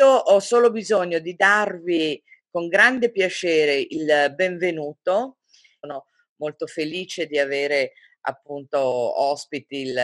io ho solo bisogno di darvi con grande piacere il benvenuto. Sono molto felice di avere appunto ospiti il,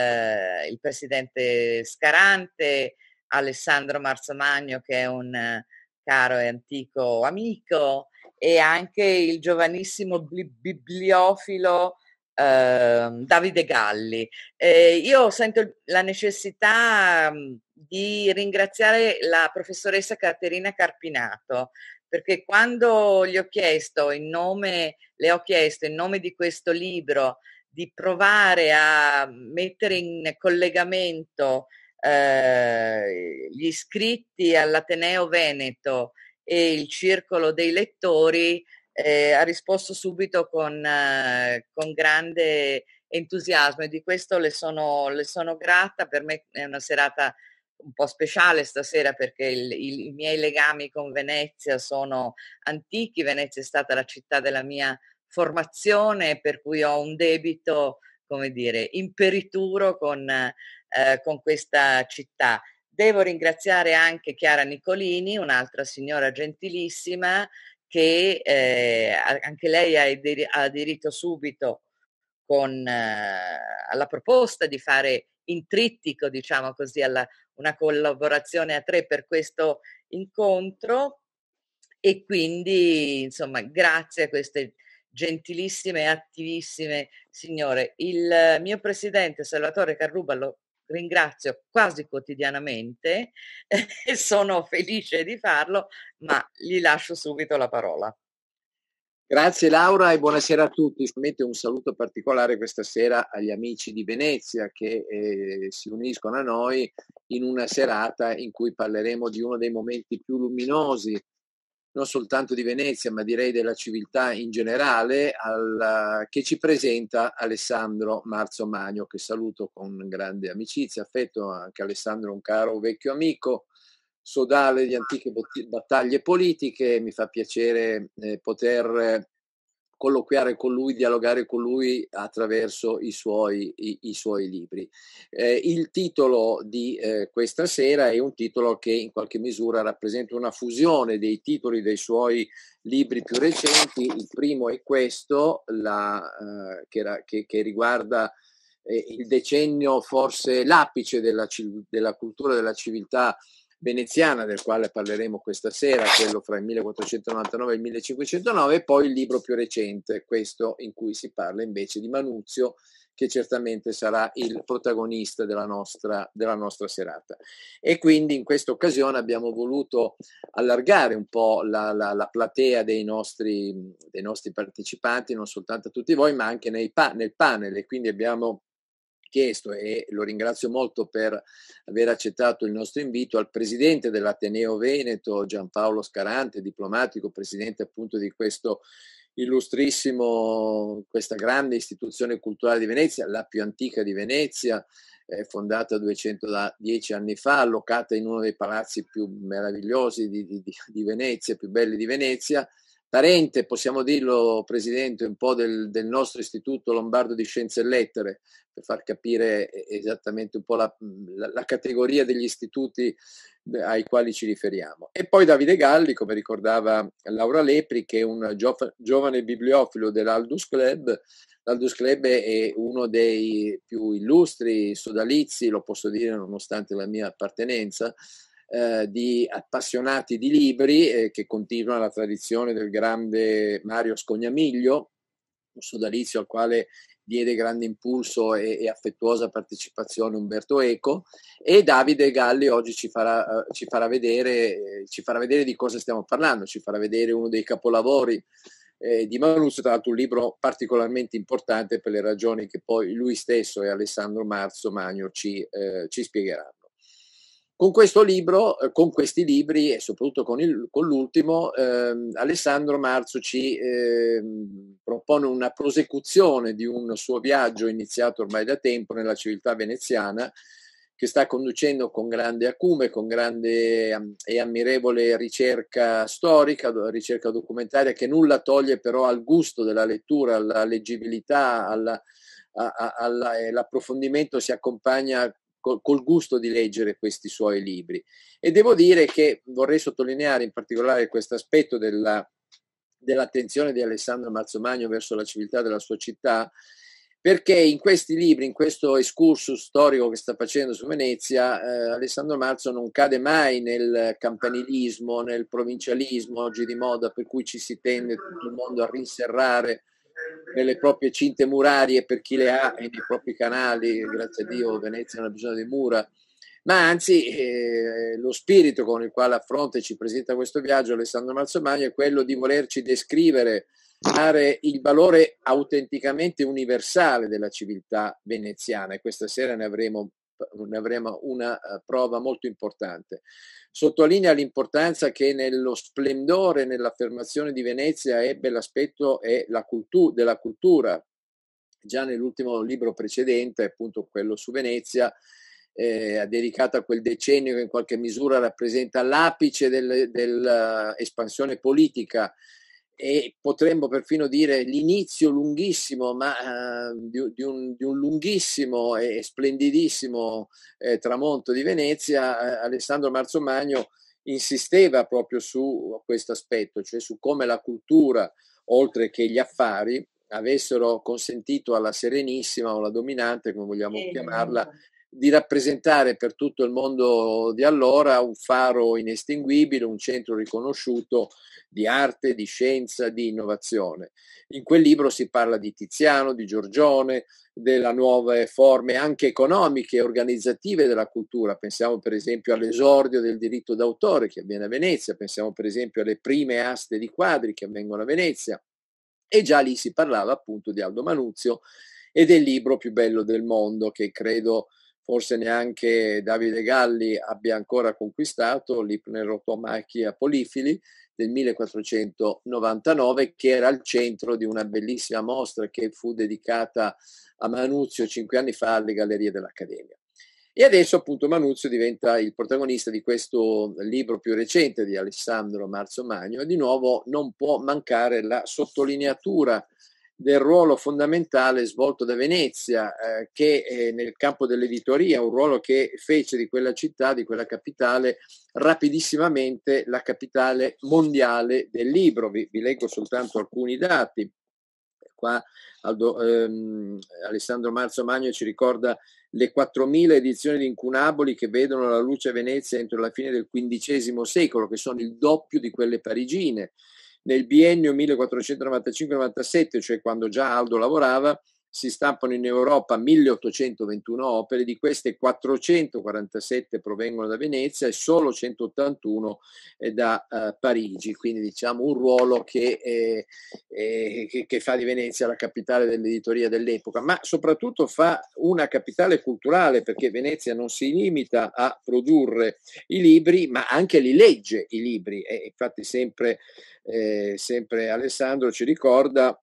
il presidente Scarante, Alessandro Marzamagno che è un caro e antico amico e anche il giovanissimo bibliofilo eh, Davide Galli. Eh, io sento la necessità mhmm, di ringraziare la professoressa Caterina Carpinato perché quando gli ho chiesto in nome, le ho chiesto in nome di questo libro di provare a mettere in collegamento eh, gli iscritti all'Ateneo Veneto e il circolo dei lettori, eh, ha risposto subito con, eh, con, grande entusiasmo e di questo le sono, le sono grata. Per me è una serata un po' speciale stasera perché il, il, i miei legami con Venezia sono antichi. Venezia è stata la città della mia formazione, per cui ho un debito, come dire, imperituro con, eh, con questa città. Devo ringraziare anche Chiara Nicolini, un'altra signora gentilissima, che eh, anche lei ha aderito subito con, eh, alla proposta di fare in trittico, diciamo così, alla, una collaborazione a tre per questo incontro e quindi, insomma, grazie a queste gentilissime e attivissime signore. Il mio presidente Salvatore Carruba lo ringrazio quasi quotidianamente e sono felice di farlo, ma gli lascio subito la parola. Grazie Laura e buonasera a tutti. Un saluto particolare questa sera agli amici di Venezia che eh, si uniscono a noi in una serata in cui parleremo di uno dei momenti più luminosi non soltanto di Venezia, ma direi della civiltà in generale, al, che ci presenta Alessandro Marzo Magno, che saluto con grande amicizia, affetto anche Alessandro, un caro vecchio amico, sodale di antiche battaglie politiche, mi fa piacere eh, poter colloquiare con lui, dialogare con lui attraverso i suoi, i, i suoi libri. Eh, il titolo di eh, questa sera è un titolo che in qualche misura rappresenta una fusione dei titoli dei suoi libri più recenti. Il primo è questo, la, eh, che, era, che, che, riguarda eh, il decennio, forse l'apice della, della cultura della civiltà veneziana, del quale parleremo questa sera, quello fra il 1499 e il 1509, e poi il libro più recente, questo in cui si parla invece di Manuzio, che certamente sarà il protagonista della nostra, della nostra serata. E quindi in questa occasione abbiamo voluto allargare un po' la, la, la platea dei nostri, dei nostri, partecipanti, non soltanto a tutti voi, ma anche nei, nel panel, e quindi abbiamo chiesto e lo ringrazio molto per aver accettato il nostro invito al presidente dell'Ateneo Veneto, Giampaolo Scarante, diplomatico, presidente appunto di questo illustrissimo, questa grande istituzione culturale di Venezia, la più antica di Venezia, eh, fondata 210 anni fa, allocata in uno dei palazzi più meravigliosi di, di, di Venezia, più belli di Venezia, parente, possiamo dirlo, Presidente, un po' del, del, nostro Istituto Lombardo di Scienze e Lettere, per far capire esattamente un po' la, la, la categoria degli istituti ai quali ci riferiamo. E poi Davide Galli, come ricordava Laura Lepri, che è un giovane bibliofilo dell'Aldus Club. L'Aldus Club è uno dei più illustri sodalizi, lo posso dire nonostante la mia appartenenza, eh, di appassionati di libri eh, che continua la tradizione del grande Mario Scognamiglio, un sodalizio al quale diede grande impulso e, e, affettuosa partecipazione Umberto Eco e Davide Galli oggi ci farà, uh, ci, farà vedere, ci farà vedere di cosa stiamo parlando, ci farà vedere uno dei capolavori eh, di Manuzio, tra l'altro un libro particolarmente importante per le ragioni che poi lui stesso e Alessandro Marzo Magno ci, eh, ci spiegheranno. Con questo libro, eh, con questi libri e soprattutto con, il, con l'ultimo, eh, Alessandro Marzo ci eh, propone una prosecuzione di un suo viaggio iniziato ormai da tempo nella civiltà veneziana, che sta conducendo con grande acume, con grande e ammirevole ricerca storica, ricerca documentaria, che nulla toglie però al gusto della lettura, alla leggibilità, alla, all'approfondimento si accompagna col, col, gusto di leggere questi suoi libri. E devo dire che vorrei sottolineare in particolare questo aspetto della, dell'attenzione di Alessandro Mazzomagno verso la civiltà della sua città, perché in questi libri, in questo excursus storico che sta facendo su Venezia, eh, Alessandro Marzo non cade mai nel campanilismo, nel provincialismo oggi di moda, per cui ci si tende tutto il mondo a rinserrare nelle proprie cinte murarie per chi le ha e nei propri canali, grazie a Dio Venezia non ha bisogno di mura, ma anzi eh, lo spirito con il quale affronta e ci presenta questo viaggio Alessandro Marzomagno è quello di volerci descrivere dare il valore autenticamente universale della civiltà veneziana. E questa sera ne avremo, ne avremo una uh, prova molto importante. Sottolinea l'importanza che nello splendore, nell'affermazione di Venezia ebbe l'aspetto la cultu- della cultura. Già nell'ultimo libro precedente, appunto quello su Venezia, eh, dedicato a quel decennio che in qualche misura rappresenta l'apice dell'espansione del, uh, politica e potremmo perfino dire l'inizio lunghissimo, ma uh, di, di, un, di, un, lunghissimo e splendidissimo eh, tramonto di Venezia, eh, Alessandro Marzomagno insisteva proprio su questo aspetto, cioè su come la cultura, oltre che gli affari, avessero consentito alla Serenissima o la dominante, come vogliamo chiamarla, di rappresentare per tutto il mondo di allora un faro inestinguibile, un centro riconosciuto di arte, di scienza, di innovazione. In quel libro si parla di Tiziano, di Giorgione, delle nuove forme anche economiche e organizzative della cultura. Pensiamo per esempio all'esordio del diritto d'autore che avviene a Venezia, pensiamo per esempio alle prime aste di quadri che avvengono a Venezia. E già lì si parlava appunto di Aldo Manuzio e del libro più bello del mondo che credo forse neanche Davide Galli abbia ancora conquistato l'Ipnerotomachia Polifili del 1499 che era al centro di una bellissima mostra che fu dedicata a Manuzio cinque anni fa alle Gallerie dell'Accademia. E adesso appunto Manuzio diventa il protagonista di questo libro più recente di Alessandro Marzo Magno e di nuovo non può mancare la sottolineatura del ruolo fondamentale svolto da Venezia, eh, che eh, nel campo dell'editoria, un ruolo che fece di quella città, di quella capitale, rapidissimamente la capitale mondiale del libro. Vi, vi leggo soltanto alcuni dati. Qua Aldo, ehm, Alessandro Marzo Magno ci ricorda le 4.000 edizioni di Incunaboli che vedono la luce a Venezia entro la fine del XV secolo, che sono il doppio di quelle parigine nel biennio 1495-97, cioè quando già Aldo lavorava, si stampano in Europa 1821 opere, di queste 447 provengono da Venezia e solo 181 da uh, Parigi, quindi diciamo un ruolo che, eh, eh, che, fa di Venezia la capitale dell'editoria dell'epoca, ma soprattutto fa una capitale culturale perché Venezia non si limita a produrre i libri, ma anche li legge i libri. E infatti sempre, eh, sempre Alessandro ci ricorda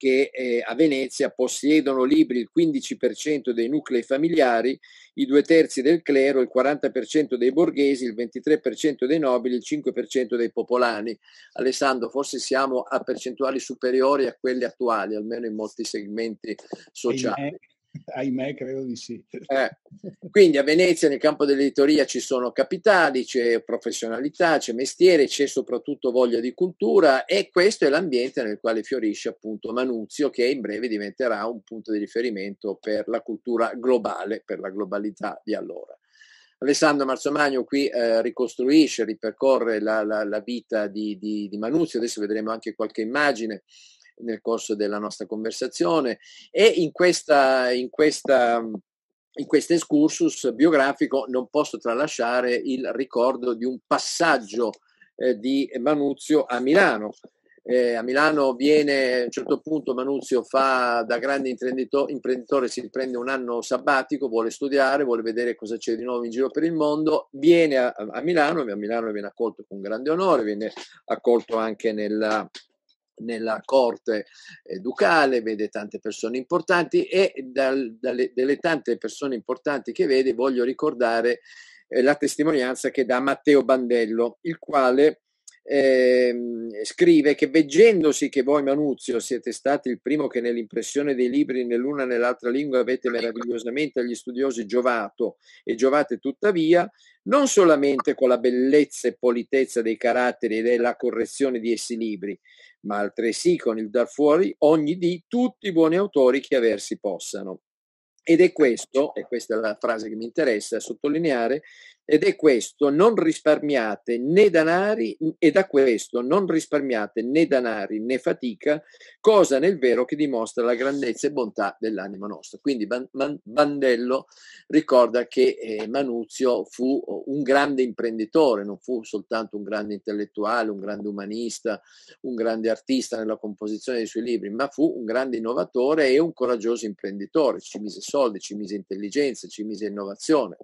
che eh, a Venezia possiedono libri il 15% dei nuclei familiari, i due terzi del clero, il 40% dei borghesi, il 23% dei nobili, il 5% dei popolani. Alessandro, forse siamo a percentuali superiori a quelle attuali, almeno in molti segmenti sociali. Ahimè, credo di sì. Eh, quindi a Venezia nel campo dell'editoria ci sono capitali, c'è professionalità, c'è mestiere, c'è soprattutto voglia di cultura e questo è l'ambiente nel quale fiorisce appunto Manuzio che in breve diventerà un punto di riferimento per la cultura globale, per la globalità di allora. Alessandro Marzomagno qui eh, ricostruisce, ripercorre la, la, la vita di, di, di Manuzio, adesso vedremo anche qualche immagine nel corso della nostra conversazione e in questa, in questa in questo excursus biografico non posso tralasciare il ricordo di un passaggio eh, di Manuzio a Milano. Eh, a Milano viene a un certo punto Manuzio fa da grande imprenditore, imprenditore, si prende un anno sabbatico, vuole studiare, vuole vedere cosa c'è di nuovo in giro per il mondo, viene a, a Milano, a Milano viene accolto con grande onore, viene accolto anche nella, nella corte ducale, vede tante persone importanti e dal, dalle, delle tante persone importanti che vede voglio ricordare eh, la testimonianza che dà Matteo Bandello, il quale eh, scrive che veggendosi che voi Manuzio siete stati il primo che nell'impressione dei libri nell'una e nell'altra lingua avete meravigliosamente agli studiosi giovato e giovate tuttavia, non solamente con la bellezza e politezza dei caratteri e della correzione di essi libri, ma altresì con il dar fuori ogni di tutti i buoni autori che aversi possano. Ed è questo, e questa è la frase che mi interessa sottolineare, ed è questo, non risparmiate né danari e da questo non risparmiate né danari né fatica, cosa nel vero che dimostra la grandezza e bontà dell'anima nostra. Quindi Bandello ricorda che eh, Manuzio fu un grande imprenditore, non fu soltanto un grande intellettuale, un grande umanista, un grande artista nella composizione dei suoi libri, ma fu un grande innovatore e un coraggioso imprenditore, ci mise soldi, ci mise intelligenza, ci mise innovazione.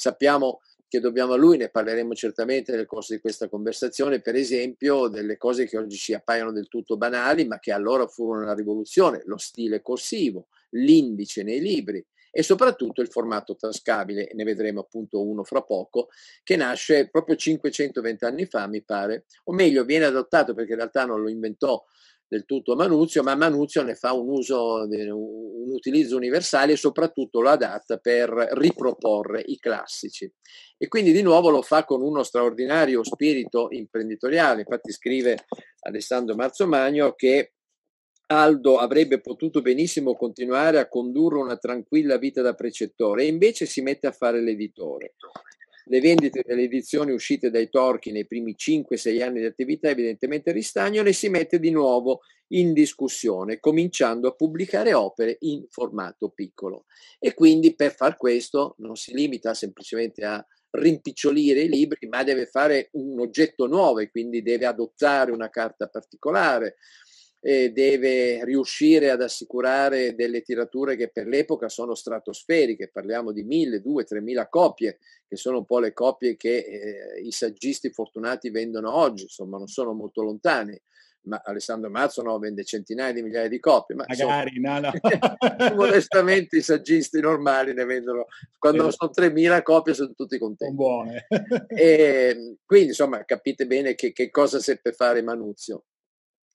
Sappiamo che dobbiamo a lui, ne parleremo certamente nel corso di questa conversazione, per esempio delle cose che oggi ci appaiono del tutto banali, ma che allora furono una rivoluzione, lo stile corsivo, l'indice nei libri e soprattutto il formato tascabile, ne vedremo appunto uno fra poco, che nasce proprio 520 anni fa, mi pare, o meglio viene adottato perché in realtà non lo inventò del tutto Manuzio, ma Manuzio ne fa un uso, un utilizzo universale e soprattutto lo adatta per riproporre i classici. E quindi di nuovo lo fa con uno straordinario spirito imprenditoriale. Infatti scrive Alessandro Marzomagno che Aldo avrebbe potuto benissimo continuare a condurre una tranquilla vita da precettore e invece si mette a fare l'editore. Le vendite delle edizioni uscite dai Torchi nei primi 5-6 anni di attività evidentemente ristagnano e si mette di nuovo in discussione, cominciando a pubblicare opere in formato piccolo. E quindi per far questo non si limita semplicemente a rimpicciolire i libri, ma deve fare un oggetto nuovo e quindi deve adottare una carta particolare, eh, deve riuscire ad assicurare delle tirature che per l'epoca sono stratosferiche, parliamo di mille, due, tremila copie, che sono un po' le copie che eh, i saggisti fortunati vendono oggi, insomma non sono molto lontani. Ma Alessandro Mazzo no, vende centinaia di migliaia di copie. Ma Magari, insomma, no, no. modestamente i saggisti normali ne vendono, quando sono 3.000 copie sono tutti contenti. Buone. e, quindi insomma capite bene che, che cosa seppe fare Manuzio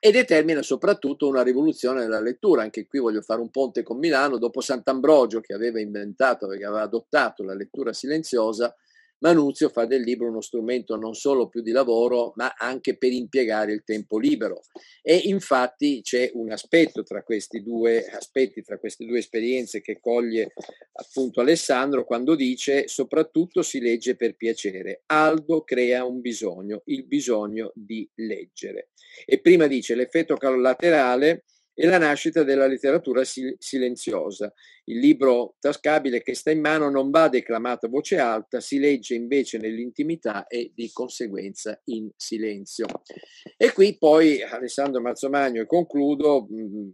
e determina soprattutto una rivoluzione nella lettura. Anche qui voglio fare un ponte con Milano, dopo Sant'Ambrogio che aveva inventato, che aveva adottato la lettura silenziosa, Manuzio fa del libro uno strumento non solo più di lavoro, ma anche per impiegare il tempo libero. E infatti c'è un aspetto tra questi due aspetti, tra queste due esperienze che coglie appunto Alessandro quando dice soprattutto si legge per piacere. Aldo crea un bisogno, il bisogno di leggere. E prima dice l'effetto collaterale e la nascita della letteratura silenziosa. Il libro tascabile che sta in mano non va declamato a voce alta, si legge invece nell'intimità e di conseguenza in silenzio. E qui poi Alessandro Marzomagno, e concludo, mh, mm,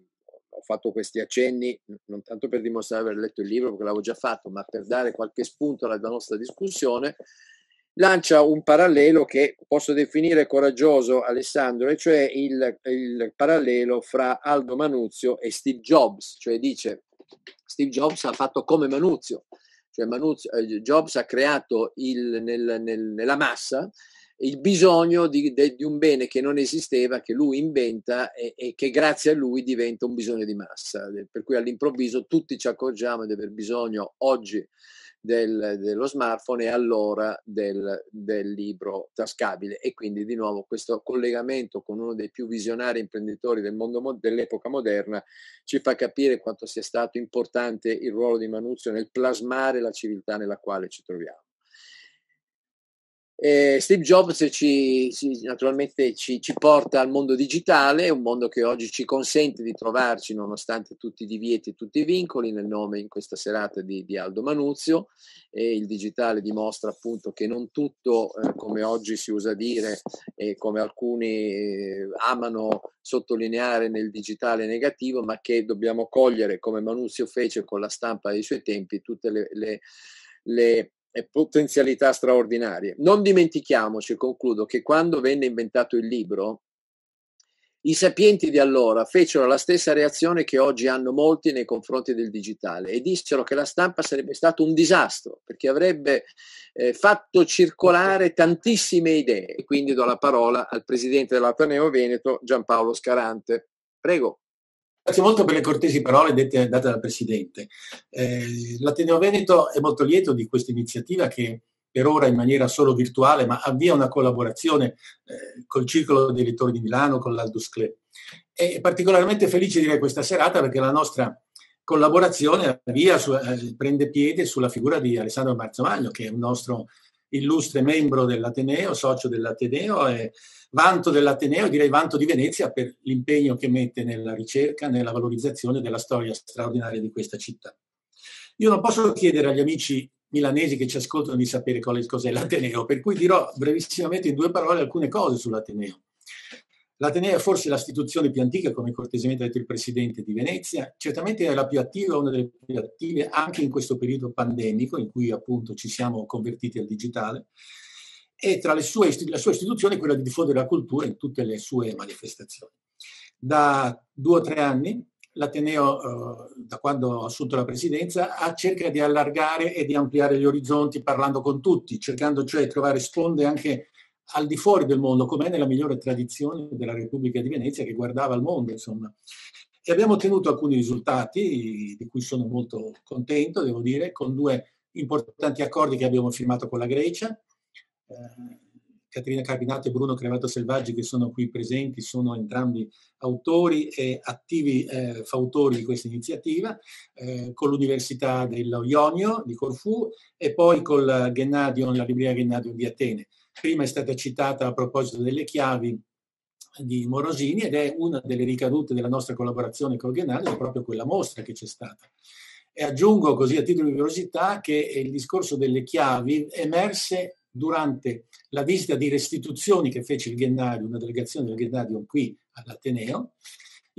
ho fatto questi accenni non tanto per dimostrare di aver letto il libro, perché l'avevo già fatto, ma per dare qualche spunto alla nostra discussione, lancia un parallelo che posso definire coraggioso, Alessandro, e cioè il, il parallelo fra Aldo Manuzio e Steve Jobs, cioè dice Steve Jobs ha fatto come Manuzio, cioè Manuzio, eh, Jobs ha creato il, nel, nel, nella massa il bisogno di, de, di, un bene che non esisteva, che lui inventa e, e, che grazie a lui diventa un bisogno di massa, per cui all'improvviso tutti ci accorgiamo di aver bisogno oggi del, dello smartphone e allora del, del, libro tascabile. E quindi di nuovo questo collegamento con uno dei più visionari imprenditori del mondo dell'epoca moderna ci fa capire quanto sia stato importante il ruolo di Manuzio nel plasmare la civiltà nella quale ci troviamo. Eh, Steve Jobs ci, ci, naturalmente ci, ci, porta al mondo digitale, un mondo che oggi ci consente di trovarci nonostante tutti i divieti e tutti i vincoli nel nome in questa serata di, di Aldo Manuzio. E il digitale dimostra appunto che non tutto eh, come oggi si usa dire e come alcuni eh, amano sottolineare nel digitale negativo ma che dobbiamo cogliere come Manuzio fece con la stampa dei suoi tempi tutte le, le, le e potenzialità straordinarie. Non dimentichiamoci, concludo, che quando venne inventato il libro, I sapienti di allora fecero la stessa reazione che oggi hanno molti nei confronti del digitale e dissero che la stampa sarebbe stato un disastro perché avrebbe eh, fatto circolare tantissime idee. Quindi do la parola al presidente dell'Ateneo Veneto, Giampaolo Scarante. Prego. Grazie molto per le cortesi parole dette, date dal Presidente. Eh, L'Ateneo Veneto è molto lieto di questa iniziativa che per ora in maniera solo virtuale, ma avvia una collaborazione eh, col Circolo dei Lettori di Milano, con l'Aldus Club. E particolarmente felice di questa serata perché la nostra collaborazione avvia, su, eh, prende piede sulla figura di Alessandro Marzomagno, che è un nostro illustre membro dell'Ateneo, socio dell'Ateneo e vanto dell'Ateneo, direi vanto di Venezia per l'impegno che mette nella ricerca, nella valorizzazione della storia straordinaria di questa città. Io non posso chiedere agli amici milanesi che ci ascoltano di sapere cos'è l'Ateneo, per cui dirò brevissimamente in due parole alcune cose sull'Ateneo. L'Ateneo è forse l'istituzione più antica, come cortesemente ha detto il Presidente di Venezia, certamente è la più attiva, una delle più attive anche in questo periodo pandemico in cui appunto ci siamo convertiti al digitale e tra le sue, la sua istituzione è quella di diffondere la cultura in tutte le sue manifestazioni. Da due o tre anni l'Ateneo, eh, da quando ha assunto la presidenza, cerca di allargare e di ampliare gli orizzonti parlando con tutti, cercando cioè di trovare sponde anche al di fuori del mondo, come è nella migliore tradizione della Repubblica di Venezia che guardava al mondo, insomma. E abbiamo ottenuto alcuni risultati di cui sono molto contento, devo dire, con due importanti accordi che abbiamo firmato con la Grecia. Eh, Caterina Carbinato e Bruno Crevato Selvaggi che sono qui presenti sono entrambi autori e attivi eh, fautori di questa iniziativa, eh, con l'Università dello Ionio di Corfù e poi col Gennadion, la libreria Gennadion di Atene. Prima è stata citata a proposito delle chiavi di Morosini ed è una delle ricadute della nostra collaborazione con Gennadion, proprio quella mostra che c'è stata. E aggiungo così a titolo di curiosità che il discorso delle chiavi emerse durante la visita di restituzioni che fece il Gennadio, una delegazione del Gennadio qui all'Ateneo,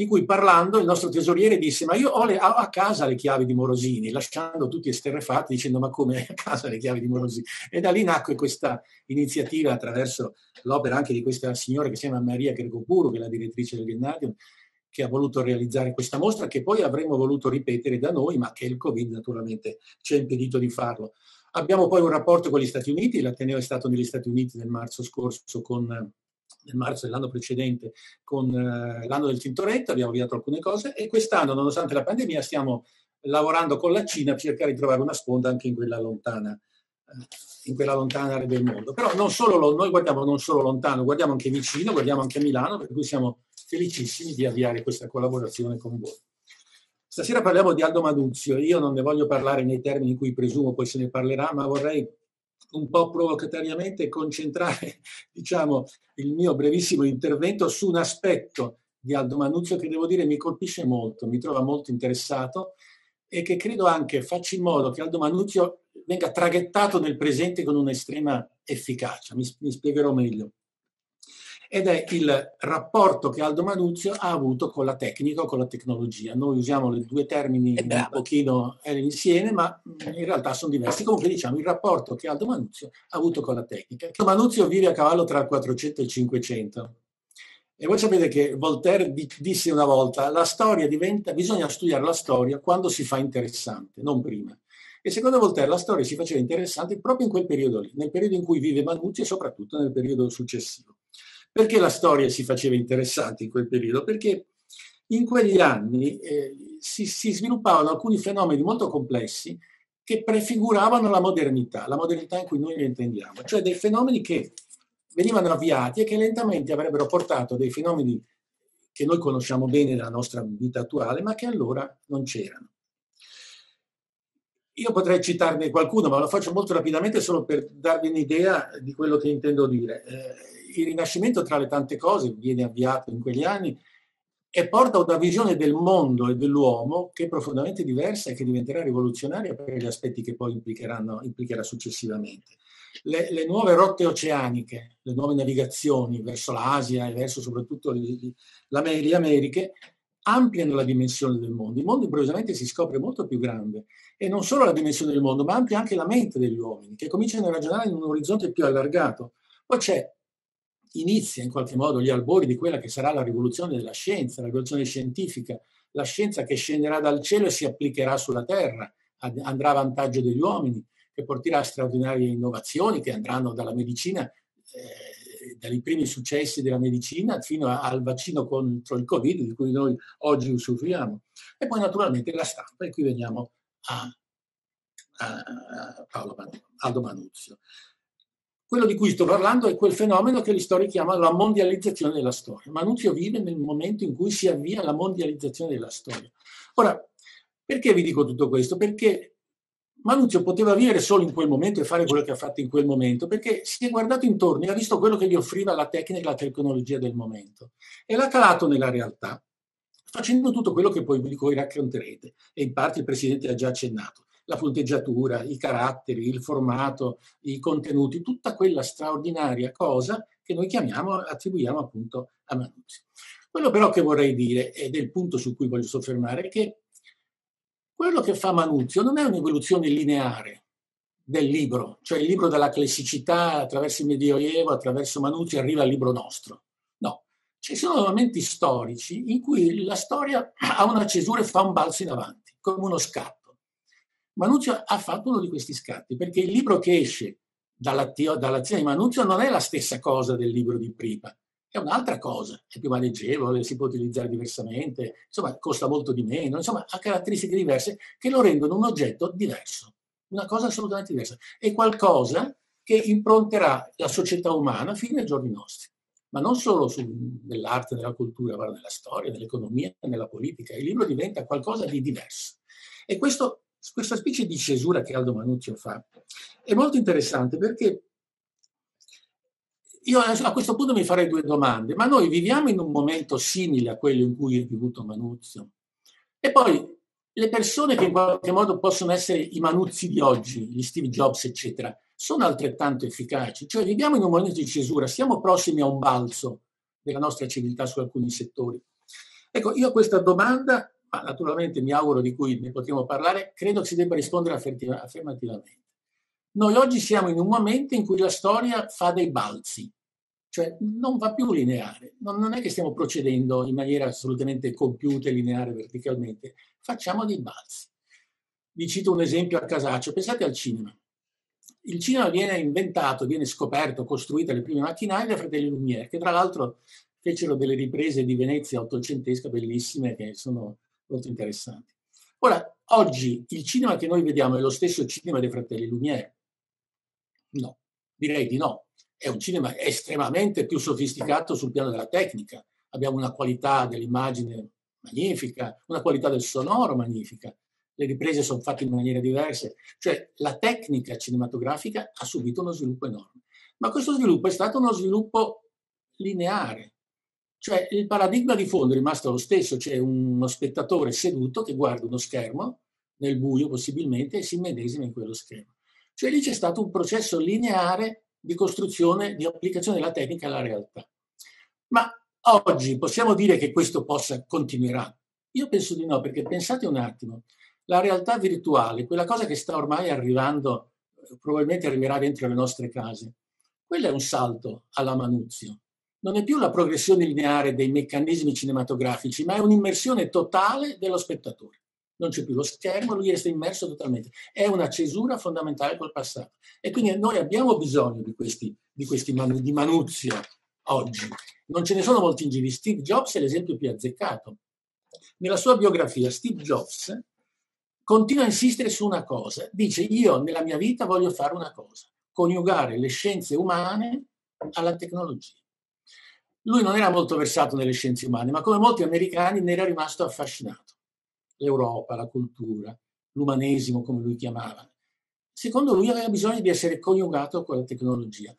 in cui parlando il nostro tesoriere disse ma io ho, le, ho, a casa le chiavi di Morosini, lasciando tutti esterrefatti dicendo ma come a casa le chiavi di Morosini? E da lì nacque questa iniziativa attraverso l'opera anche di questa signora che si chiama Maria Gregopuro, che è la direttrice del Gennadio, che ha voluto realizzare questa mostra, che poi avremmo voluto ripetere da noi, ma che il Covid naturalmente ci ha impedito di farlo. Abbiamo poi un rapporto con gli Stati Uniti, l'Ateneo è stato negli Stati Uniti nel marzo scorso con nel marzo dell'anno precedente con eh, l'anno del Tintoretto, abbiamo avviato alcune cose e quest'anno, nonostante la pandemia, stiamo lavorando con la Cina per cercare di trovare una sponda anche in quella lontana, eh, in quella lontana area del mondo. Però non solo, noi guardiamo non solo lontano, guardiamo anche vicino, guardiamo anche a Milano, per cui siamo felicissimi di avviare questa collaborazione con voi. Stasera parliamo di Aldo Manuzio. Io non ne voglio parlare nei termini in cui presumo poi se ne parlerà, ma vorrei un po' provocatoriamente concentrare diciamo, il mio brevissimo intervento su un aspetto di Aldo Manuzio che devo dire mi colpisce molto, mi trova molto interessato e che credo anche faccia in modo che Aldo Manuzio venga traghettato nel presente con un'estrema efficacia. Mi, mi spiegherò meglio ed è il rapporto che Aldo Manuzio ha avuto con la tecnica o con la tecnologia. Noi usiamo le due termini un pochino insieme, ma in realtà sono diversi. Comunque diciamo il rapporto che Aldo Manuzio ha avuto con la tecnica. Aldo Manuzio vive a cavallo tra il 400 e il 500. E voi sapete che Voltaire disse una volta, la storia diventa, bisogna studiare la storia quando si fa interessante, non prima. E secondo Voltaire la storia si faceva interessante proprio in quel periodo lì, nel periodo in cui vive Manuzio e soprattutto nel periodo successivo. Perché la storia si faceva interessante in quel periodo? Perché in quegli anni eh, si, si sviluppavano alcuni fenomeni molto complessi che prefiguravano la modernità, la modernità in cui noi li intendiamo, cioè dei fenomeni che venivano avviati e che lentamente avrebbero portato dei fenomeni che noi conosciamo bene nella nostra vita attuale, ma che allora non c'erano. Io potrei citarne qualcuno, ma lo faccio molto rapidamente solo per darvi un'idea di quello che intendo dire. Eh, il Rinascimento, tra le tante cose, viene avviato in quegli anni e porta una visione del mondo e dell'uomo che è profondamente diversa e che diventerà rivoluzionaria per gli aspetti che poi implicherà successivamente. Le, le, nuove rotte oceaniche, le nuove navigazioni verso l'Asia e verso soprattutto le, le Americhe ampliano la dimensione del mondo. Il mondo improvvisamente si scopre molto più grande e non solo la dimensione del mondo, ma amplia anche la mente degli uomini, che cominciano a ragionare in un orizzonte più allargato. Poi c'è inizia in qualche modo gli albori di quella che sarà la rivoluzione della scienza, la rivoluzione scientifica, la scienza che scenderà dal cielo e si applicherà sulla terra, andrà a vantaggio degli uomini, che porterà a straordinarie innovazioni che andranno dalla medicina, eh, dai primi successi della medicina fino al vaccino contro il Covid di cui noi oggi usufruiamo. E poi naturalmente la stampa, e qui veniamo a, a, a Paolo Aldo Manuzio. Quello di cui sto parlando è quel fenomeno che gli storici chiamano la mondializzazione della storia. Manuzio vive nel momento in cui si avvia la mondializzazione della storia. Ora, perché vi dico tutto questo? Perché Manuzio poteva vivere solo in quel momento e fare quello che ha fatto in quel momento, perché si è guardato intorno e ha visto quello che gli offriva la tecnica e la tecnologia del momento e l'ha calato nella realtà, facendo tutto quello che poi voi racconterete e in parte il Presidente ha già accennato la punteggiatura, i caratteri, il formato, i contenuti, tutta quella straordinaria cosa che noi chiamiamo, attribuiamo appunto a Manuzio. Quello però che vorrei dire, ed è il punto su cui voglio soffermare, è che quello che fa Manuzio non è un'evoluzione lineare del libro, cioè il libro della classicità attraverso il Medioevo, attraverso Manuzio arriva al libro nostro. No, ci sono momenti storici in cui la storia ha una cesura e fa un balzo in avanti, come uno scatto. Manuzio ha fatto uno di questi scatti, perché il libro che esce dall'azione di Manuzio non è la stessa cosa del libro di prima, è un'altra cosa, è più maneggevole, si può utilizzare diversamente, insomma costa molto di meno, insomma ha caratteristiche diverse che lo rendono un oggetto diverso, una cosa assolutamente diversa, è qualcosa che impronterà la società umana fino ai giorni nostri, ma non solo su, nell'arte, nella cultura, ma nella storia, nell'economia, nella politica, il libro diventa qualcosa di diverso. E questo questa specie di cesura che Aldo Manuzio fa è molto interessante perché io a questo punto mi farei due domande, ma noi viviamo in un momento simile a quello in cui è vivuto Manuzio? E poi le persone che in qualche modo possono essere i Manuzzi di oggi, gli Steve Jobs, eccetera, sono altrettanto efficaci? Cioè viviamo in un momento di cesura, siamo prossimi a un balzo della nostra civiltà su alcuni settori. Ecco, io a questa domanda ma naturalmente mi auguro di cui ne potremo parlare, credo che si debba rispondere affermativamente. Noi oggi siamo in un momento in cui la storia fa dei balzi, cioè non va più lineare, non, è che stiamo procedendo in maniera assolutamente compiuta e lineare verticalmente, facciamo dei balzi. Vi cito un esempio a casaccio, pensate al cinema. Il cinema viene inventato, viene scoperto, costruito le prime macchinarie dai fratelli Lumière, che tra l'altro fecero delle riprese di Venezia ottocentesca bellissime che sono molto interessanti. Ora, oggi il cinema che noi vediamo è lo stesso cinema dei fratelli Lumière? No, direi di no. È un cinema estremamente più sofisticato sul piano della tecnica. Abbiamo una qualità dell'immagine magnifica, una qualità del sonoro magnifica. Le riprese sono fatte in maniera diversa. Cioè, la tecnica cinematografica ha subito uno sviluppo enorme. Ma questo sviluppo è stato uno sviluppo lineare, cioè il paradigma di fondo è rimasto lo stesso, c'è uno spettatore seduto che guarda uno schermo, nel buio possibilmente, e si immedesima in quello schermo. Cioè lì c'è stato un processo lineare di costruzione, di applicazione della tecnica alla realtà. Ma oggi possiamo dire che questo possa continuerà? Io penso di no, perché pensate un attimo, la realtà virtuale, quella cosa che sta ormai arrivando, probabilmente arriverà dentro le nostre case, quello è un salto alla Manuzio non è più la progressione lineare dei meccanismi cinematografici, ma è un'immersione totale dello spettatore. Non c'è più lo schermo, lui resta immerso totalmente. È una cesura fondamentale col passato. E quindi noi abbiamo bisogno di questi, di questi manu, di manuzio oggi. Non ce ne sono molti in giro. Steve Jobs è l'esempio più azzeccato. Nella sua biografia, Steve Jobs continua a insistere su una cosa. Dice, io nella mia vita voglio fare una cosa, coniugare le scienze umane alla tecnologia. Lui non era molto versato nelle scienze umane, ma come molti americani ne era rimasto affascinato. L'Europa, la cultura, l'umanesimo, come lui chiamava. Secondo lui aveva bisogno di essere coniugato con la tecnologia.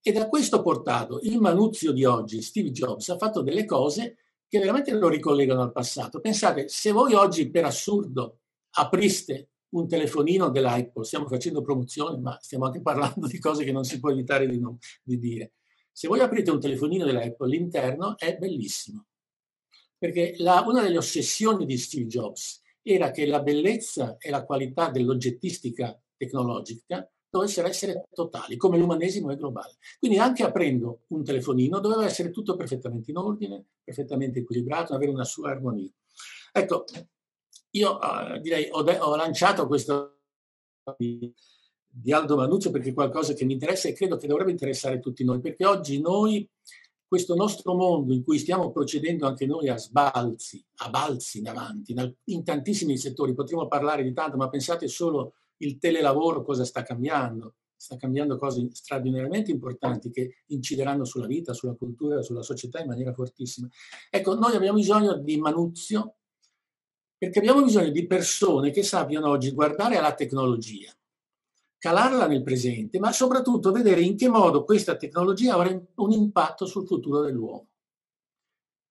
E da questo portato, il Manuzio di oggi, Steve Jobs, ha fatto delle cose che veramente lo ricollegano al passato. Pensate, se voi oggi per assurdo apriste un telefonino dell'Apple, stiamo facendo promozione, ma stiamo anche parlando di cose che non si può evitare di, non, di dire se voi aprite un telefonino dell'Apple, l'interno è bellissimo, perché la, una delle ossessioni di Steve Jobs era che la bellezza e la qualità dell'oggettistica tecnologica dovessero essere totali, come l'umanesimo è globale. Quindi anche aprendo un telefonino doveva essere tutto perfettamente in ordine, perfettamente equilibrato, avere una sua armonia. Ecco, io uh, direi ho, de- ho, lanciato questo di, Aldo Manuzio perché è qualcosa che mi interessa e credo che dovrebbe interessare tutti noi, perché oggi noi questo nostro mondo in cui stiamo procedendo anche noi a sbalzi, a balzi in avanti, in tantissimi settori, potremmo parlare di tanto, ma pensate solo il telelavoro cosa sta cambiando, sta cambiando cose straordinariamente importanti che incideranno sulla vita, sulla cultura, sulla società in maniera fortissima. Ecco, noi abbiamo bisogno di manuzio perché abbiamo bisogno di persone che sappiano oggi guardare alla tecnologia, calarla nel presente, ma soprattutto vedere in che modo questa tecnologia avrà un impatto sul futuro dell'uomo.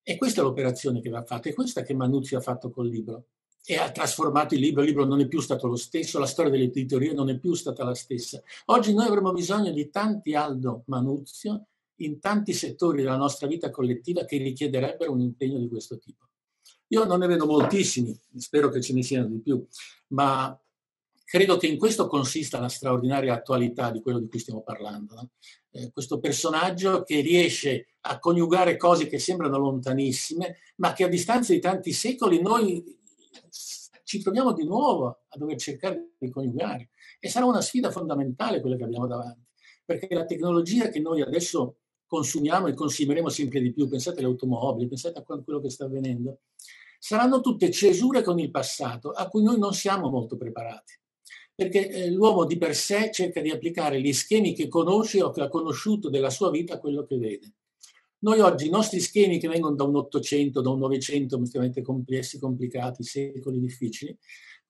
E questa è l'operazione che va fatta, è questa che Manuzzi ha fatto col libro. E ha trasformato il libro, il libro non è più stato lo stesso, la storia dell'editoria non è più stata la stessa. Oggi noi avremo bisogno di tanti Aldo Manuzio in tanti settori della nostra vita collettiva che richiederebbero un impegno di questo tipo. Io non ne vedo moltissimi, spero che ce ne siano di più, ma Credo che in questo consista la straordinaria attualità di quello di cui stiamo parlando. No? Eh, questo personaggio che riesce a coniugare cose che sembrano lontanissime, ma che a distanza di tanti secoli noi ci troviamo di nuovo a dover cercare di coniugare. E sarà una sfida fondamentale quella che abbiamo davanti, perché la tecnologia che noi adesso consumiamo e consumeremo sempre di più, pensate alle automobili, pensate a quello che sta avvenendo, saranno tutte cesure con il passato a cui noi non siamo molto preparati perché eh, l'uomo di per sé cerca di applicare gli schemi che conosce o che ha conosciuto della sua vita a quello che vede. Noi oggi i nostri schemi che vengono da un Ottocento, da un Novecento estremamente complessi, complicati, secoli difficili,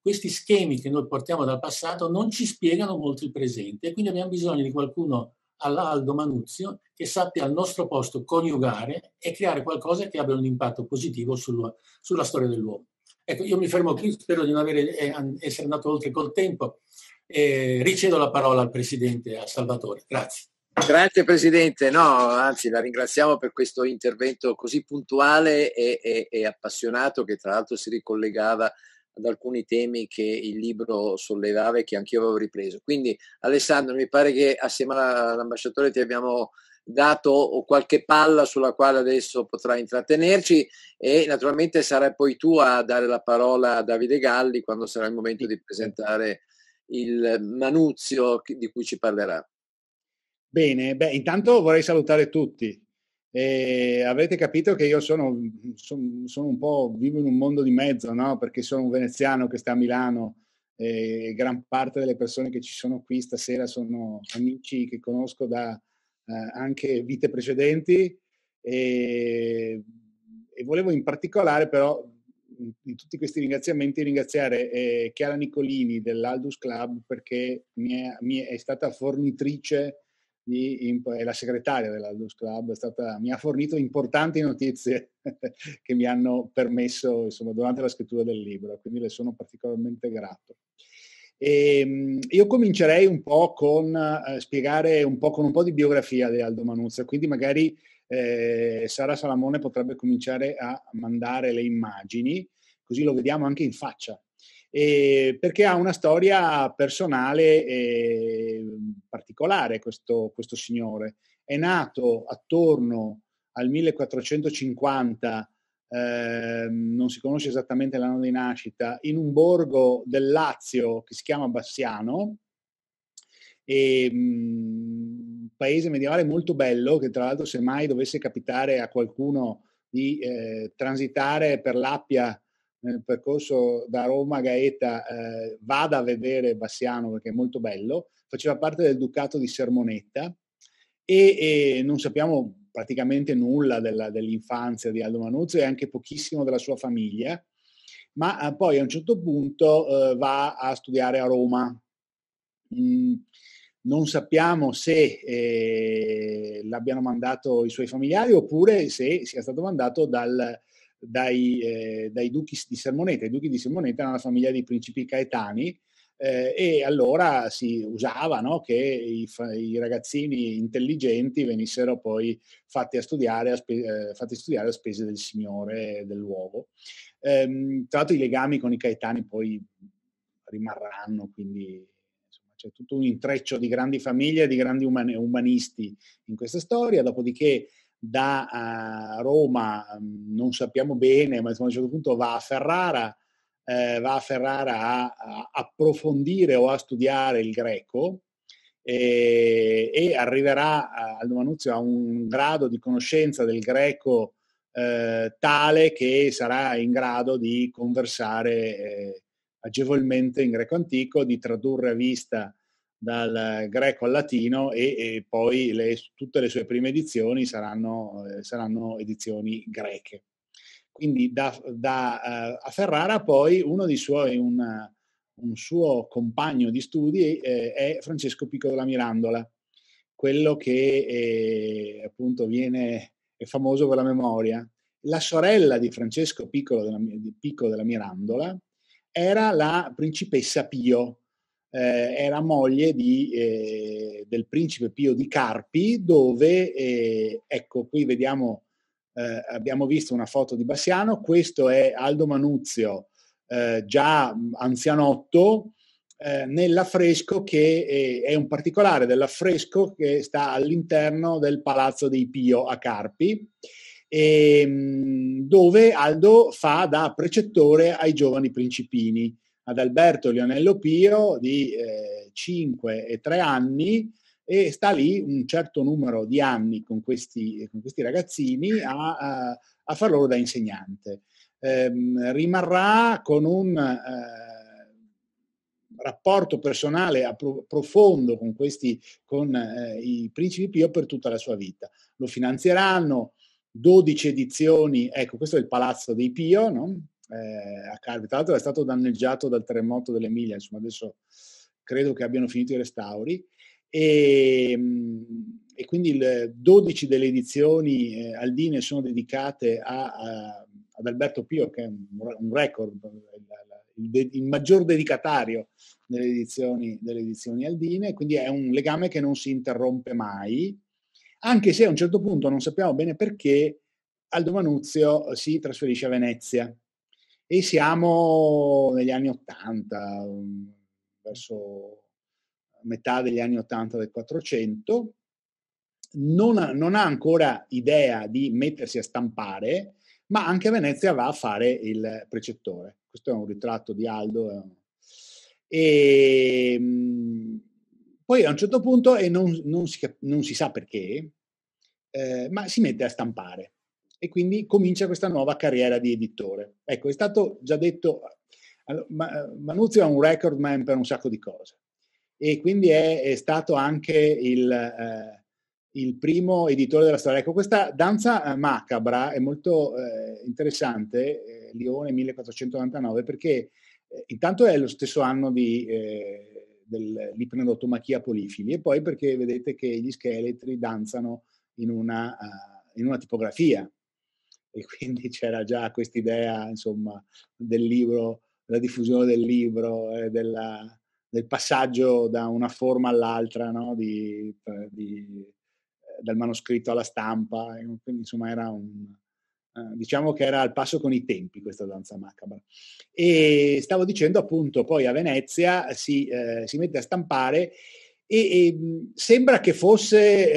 questi schemi che noi portiamo dal passato non ci spiegano molto il presente e quindi abbiamo bisogno di qualcuno all'Aldo Manuzio che sappia al nostro posto coniugare e creare qualcosa che abbia un impatto positivo sulla, sulla storia dell'uomo. Ecco, io mi fermo qui, spero di non avere, eh, essere andato oltre col tempo. e ricevo la parola al Presidente, a Salvatore. Grazie. Grazie Presidente, no, anzi la ringraziamo per questo intervento così puntuale e, e, e appassionato che tra l'altro si ricollegava ad alcuni temi che il libro sollevava e che anch'io avevo ripreso. Quindi Alessandro, mi pare che assieme all'ambasciatore ti abbiamo dato qualche palla sulla quale adesso potrai intrattenerci e naturalmente sarai poi tu a dare la parola a Davide Galli quando sarà il momento di presentare il Manuzio di cui ci parlerà. Bene, beh, intanto vorrei salutare tutti. E avete capito che io sono, sono, sono, un po', vivo in un mondo di mezzo, no? Perché sono un veneziano che sta a Milano e gran parte delle persone che ci sono qui stasera sono amici che conosco da, anche vite precedenti e, e, volevo in particolare però di tutti questi ringraziamenti ringraziare eh, Chiara Nicolini dell'Aldus Club perché mi è, mi è stata fornitrice di, in, è la segretaria dell'Aldus Club, stata, mi ha fornito importanti notizie che mi hanno permesso insomma, durante la scrittura del libro, quindi le sono particolarmente grato. E, ehm, io comincerei un po' con eh, spiegare un po' con un po' di biografia di Aldo Manuzza, quindi magari eh, Sara Salamone potrebbe cominciare a mandare le immagini, così lo vediamo anche in faccia. E perché ha una storia personale e particolare questo, questo signore. È nato attorno al 1450 eh, non si conosce esattamente l'anno di nascita, in un borgo del Lazio che si chiama Bassiano, e, mh, mm, paese medievale molto bello che tra l'altro se mai dovesse capitare a qualcuno di eh, transitare per l'Appia nel percorso da Roma a Gaeta eh, vada a vedere Bassiano perché è molto bello, faceva parte del ducato di Sermonetta e, e non sappiamo praticamente nulla della, dell'infanzia di Aldo Manuzio e anche pochissimo della sua famiglia, ma eh, poi a un certo punto eh, va a studiare a Roma. Mm, non sappiamo se eh, l'abbiano mandato i suoi familiari oppure se sia stato mandato dal, dai, eh, dai, duchi di Sermoneta. I duchi di Sermoneta erano una famiglia di principi caetani eh, e allora si usava no, che i, i, ragazzini intelligenti venissero poi fatti, a studiare a, spe, eh, fatti studiare a spese del signore del luogo. Eh, tra l'altro i legami con i caetani poi rimarranno, quindi insomma, c'è tutto un intreccio di grandi famiglie, di grandi umani, umanisti in questa storia, dopodiché da uh, Roma mm, non sappiamo bene, ma a un certo punto va a Ferrara, eh, va a Ferrara a, a, approfondire o a studiare il greco e, e arriverà a, al Manuzio a un grado di conoscenza del greco eh, tale che sarà in grado di conversare eh, agevolmente in greco antico, di tradurre a vista dal greco al latino e, e poi le, tutte le sue prime edizioni saranno, eh, saranno edizioni greche. Quindi da, da uh, a Ferrara poi uno dei suoi, un, un suo compagno di studi eh, è Francesco Pico della Mirandola, quello che eh, appunto viene, è famoso per la memoria. La sorella di Francesco Piccolo della, di Pico della Mirandola era la principessa Pio, eh, era moglie di, eh, del principe Pio di Carpi, dove, eh, ecco, qui vediamo, eh, abbiamo visto una foto di Bassiano, questo è Aldo Manuzio, eh, già anzianotto, eh, nell'affresco che è un particolare dell'affresco che sta all'interno del Palazzo dei Pio a Carpi, e, ehm, dove Aldo fa da precettore ai giovani principini. Ad Alberto Lionello Pio di eh, 5 e 3 anni e sta lì un certo numero di anni con questi, con questi ragazzini a, a, a, far loro da insegnante. Eh, rimarrà con un eh, rapporto personale apro- profondo con, questi, con eh, i principi Pio per tutta la sua vita. Lo finanzieranno 12 edizioni, ecco questo è il Palazzo dei Pio, no? eh, a Calvi. Tra l'altro è stato danneggiato dal terremoto dell'Emilia, insomma adesso credo che abbiano finito i restauri. E, ehm, e quindi il 12 delle edizioni eh, aldine sono dedicate a, a, ad Alberto Pio, che è un, un record, il, il, il, maggior dedicatario delle edizioni, delle edizioni aldine, quindi è un legame che non si interrompe mai, anche se a un certo punto non sappiamo bene perché Aldo Manuzio si trasferisce a Venezia. E siamo negli anni 80, mm, verso metà degli anni 80 del 400. Non ha, non ha ancora idea di mettersi a stampare, ma anche a Venezia va a fare il precettore. Questo è un ritratto di Aldo. E mm, poi a un certo punto, e non, non, si, non si, sa perché, eh, ma si mette a stampare e quindi comincia questa nuova carriera di editore. Ecco, è stato già detto, Manuzio è un record man per un sacco di cose e quindi è, è stato anche il, eh, il, primo editore della storia. Ecco, questa danza macabra è molto eh, interessante, eh, Lione 1499, perché eh, intanto è lo stesso anno di, eh, dell'ipnodottomachia polifili e poi perché vedete che gli scheletri danzano in una, uh, in una tipografia e quindi c'era già questa idea insomma del libro, della diffusione del libro, eh, della, del passaggio da una forma all'altra, no? di, eh, di, eh, dal manoscritto alla stampa, quindi insomma era un, eh, diciamo che era al passo con i tempi questa danza macabra. E stavo dicendo appunto poi a Venezia si, eh, si mette a stampare e, e sembra che fosse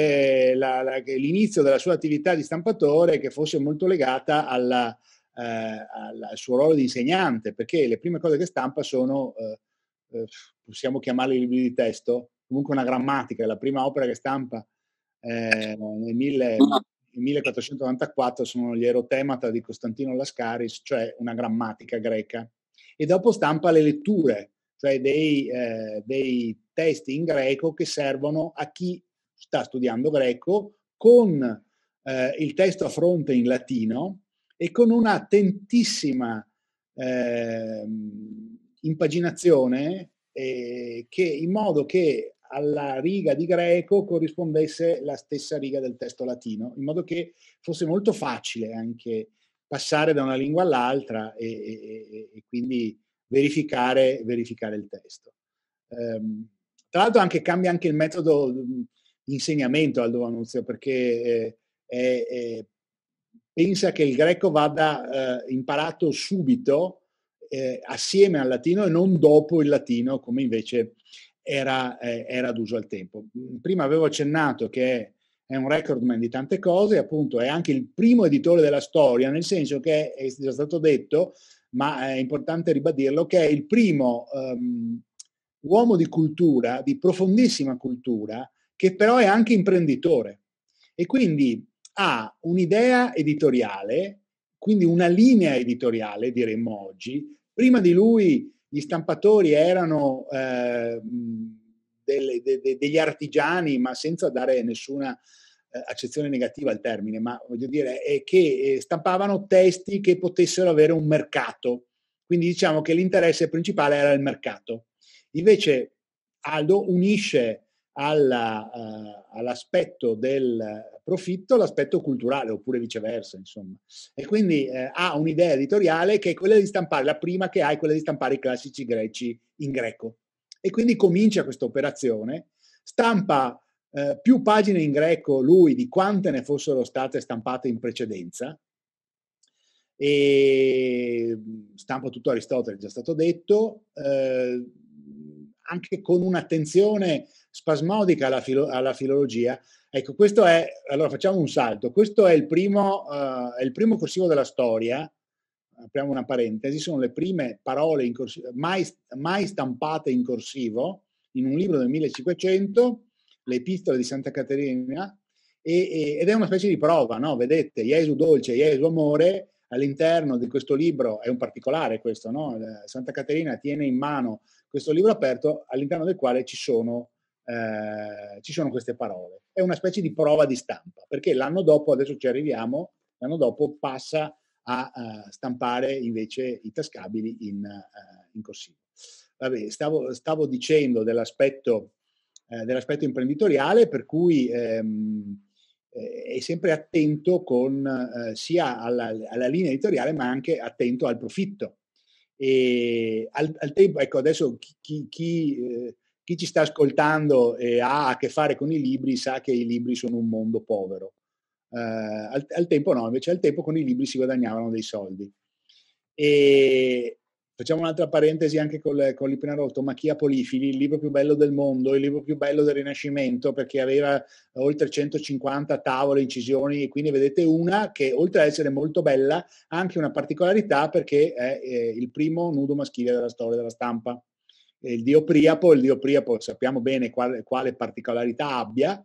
eh, la, la, l'inizio della sua attività di stampatore che fosse molto legata alla, eh, al suo ruolo di insegnante, perché le prime cose che stampa sono, eh, possiamo chiamarli libri di testo, comunque una grammatica, la prima opera che stampa eh, nel, mille, nel 1494 sono gli Erotemata di Costantino Lascaris, cioè una grammatica greca, e dopo stampa le letture, cioè dei, eh, dei testi in greco che servono a chi sta studiando greco con eh, il testo a fronte in latino e con un'attentissima eh, impaginazione eh, che in modo che alla riga di greco corrispondesse la stessa riga del testo latino, in modo che fosse molto facile anche passare da una lingua all'altra e, e, e quindi verificare, verificare il testo. Um, tra l'altro anche, cambia anche il metodo di insegnamento Aldo Vanuzio perché eh, eh, pensa che il greco vada eh, imparato subito eh, assieme al latino e non dopo il latino come invece era, eh, era d'uso al tempo. Prima avevo accennato che è un recordman di tante cose, appunto è anche il primo editore della storia, nel senso che è già stato detto, ma è importante ribadirlo, che è il primo um, uomo di cultura, di profondissima cultura, che però è anche imprenditore e quindi ha un'idea editoriale, quindi una linea editoriale, diremmo oggi. Prima di lui gli stampatori erano eh, delle, de, de, degli artigiani, ma senza dare nessuna eh, accezione negativa al termine, ma voglio dire è che eh, stampavano testi che potessero avere un mercato. Quindi diciamo che l'interesse principale era il mercato. Invece Aldo unisce uh, all'aspetto del profitto l'aspetto culturale, oppure viceversa, insomma. E quindi eh, ha un'idea editoriale che è quella di stampare, la prima che ha è quella di stampare i classici greci in greco. E quindi comincia questa operazione, stampa eh, più pagine in greco lui di quante ne fossero state stampate in precedenza, e stampa tutto Aristotele, già stato detto, eh, anche con un'attenzione spasmodica alla, filo- alla, filologia. Ecco, questo è, allora facciamo un salto, questo è il primo, uh, è il primo corsivo della storia, apriamo una parentesi, sono le prime parole in corsivo, mai, mai stampate in corsivo, in un libro del 1500, le epistole di Santa Caterina, e, ed è una specie di prova, no? Vedete, Gesù dolce, Gesù amore, all'interno di questo libro, è un particolare questo, no? Santa Caterina tiene in mano questo libro aperto all'interno del quale ci sono, eh, ci sono queste parole. È una specie di prova di stampa, perché l'anno dopo, adesso ci arriviamo, l'anno dopo passa a uh, stampare invece i tascabili in, uh, in corsivo. Vabbè, stavo, stavo dicendo dell'aspetto, eh, dell'aspetto, imprenditoriale, per cui ehm, è sempre attento con, eh, sia alla, alla, linea editoriale, ma anche attento al profitto. E al, al tempo, ecco, adesso chi, chi, chi, eh, chi, ci sta ascoltando e ha a che fare con i libri sa che i libri sono un mondo povero. Eh, al, al, tempo no, invece al tempo con i libri si guadagnavano dei soldi. E, Facciamo un'altra parentesi anche con, con l'Ipnerotto, Machia Polifili, il libro più bello del mondo, il libro più bello del Rinascimento perché aveva oltre 150 tavole, incisioni e quindi vedete una che oltre ad essere molto bella ha anche una particolarità perché è, è il primo nudo maschile della storia della stampa. Il dio Priapo, il dio Priapo sappiamo bene quale, quale particolarità abbia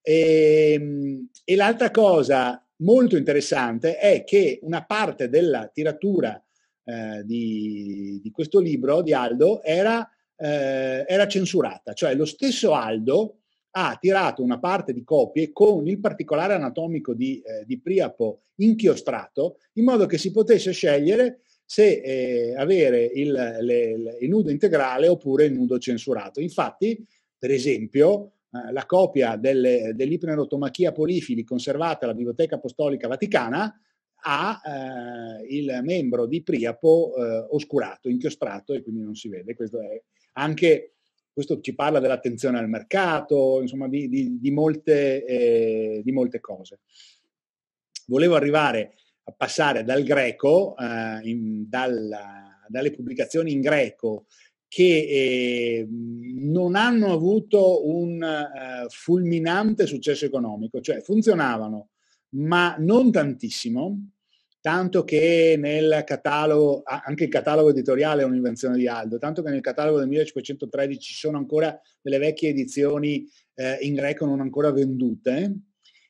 e, ehm, e l'altra cosa molto interessante è che una parte della tiratura eh, di, di, questo libro di Aldo era, eh, era censurata, cioè lo stesso Aldo ha tirato una parte di copie con il particolare anatomico di, eh, di Priapo inchiostrato in modo che si potesse scegliere se eh, avere il, le, il, nudo integrale oppure il nudo censurato. Infatti, per esempio, eh, la copia delle, dell'Ipnerotomachia polifili conservata alla Biblioteca Apostolica Vaticana ha eh, il membro di Priapo eh, oscurato, inchiostrato e quindi non si vede. Questo, è, anche, questo ci parla dell'attenzione al mercato, insomma di, di, di, molte, eh, di molte, cose. Volevo arrivare a passare dal greco, eh, in, dalla, dalle pubblicazioni in greco che eh, non hanno avuto un uh, fulminante successo economico, cioè funzionavano ma non tantissimo, tanto che nel catalogo, anche il catalogo editoriale è un'invenzione di Aldo, tanto che nel catalogo del 1513 ci sono ancora delle vecchie edizioni eh, in greco non ancora vendute.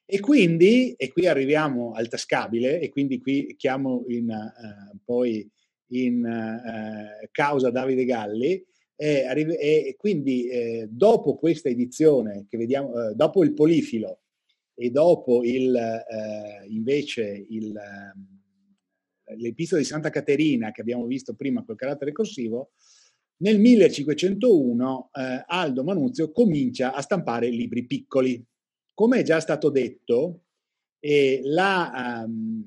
E quindi, e qui arriviamo al tascabile, e quindi qui chiamo in, eh, poi in eh, causa Davide Galli, e quindi eh, dopo questa edizione che vediamo, eh, dopo il polifilo e dopo il, eh, invece il, eh, l'episodio di Santa Caterina che abbiamo visto prima col carattere corsivo, nel 1501 eh, Aldo Manuzio comincia a stampare libri piccoli. Come è già stato detto, eh, la, um,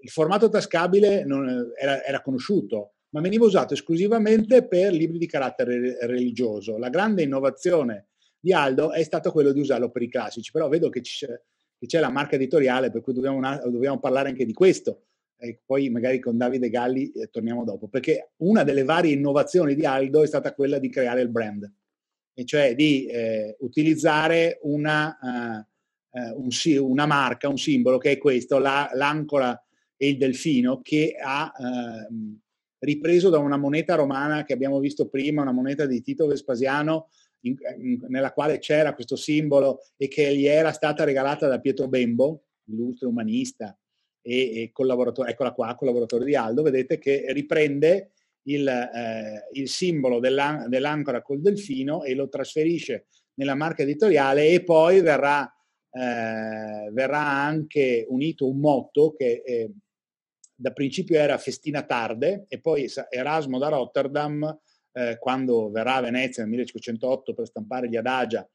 il formato tascabile non, era, era, conosciuto, ma veniva usato esclusivamente per libri di carattere religioso. La grande innovazione di Aldo è stato quello di usarlo per i classici, però vedo che c'è, che c'è la marca editoriale per cui dobbiamo, una, dobbiamo, parlare anche di questo. e poi magari con Davide Galli eh, torniamo dopo, perché una delle varie innovazioni di Aldo è stata quella di creare il brand, e cioè di eh, utilizzare una, uh, un, una, marca, un simbolo che è questo, la, l'ancora e il delfino, che ha uh, ripreso da una moneta romana che abbiamo visto prima, una moneta di Tito Vespasiano, in, in, nella quale c'era questo simbolo e che gli era stata regalata da Pietro Bembo, illustre umanista e, e collaboratore, eccola qua, collaboratore di Aldo, vedete che riprende il, eh, il simbolo dell'an- dell'ancora col delfino e lo trasferisce nella marca editoriale e poi verrà, eh, verrà anche unito un motto che eh, da principio era Festina Tarde e poi Erasmo da Rotterdam, eh, quando verrà a Venezia nel 1508 per stampare gli Adagia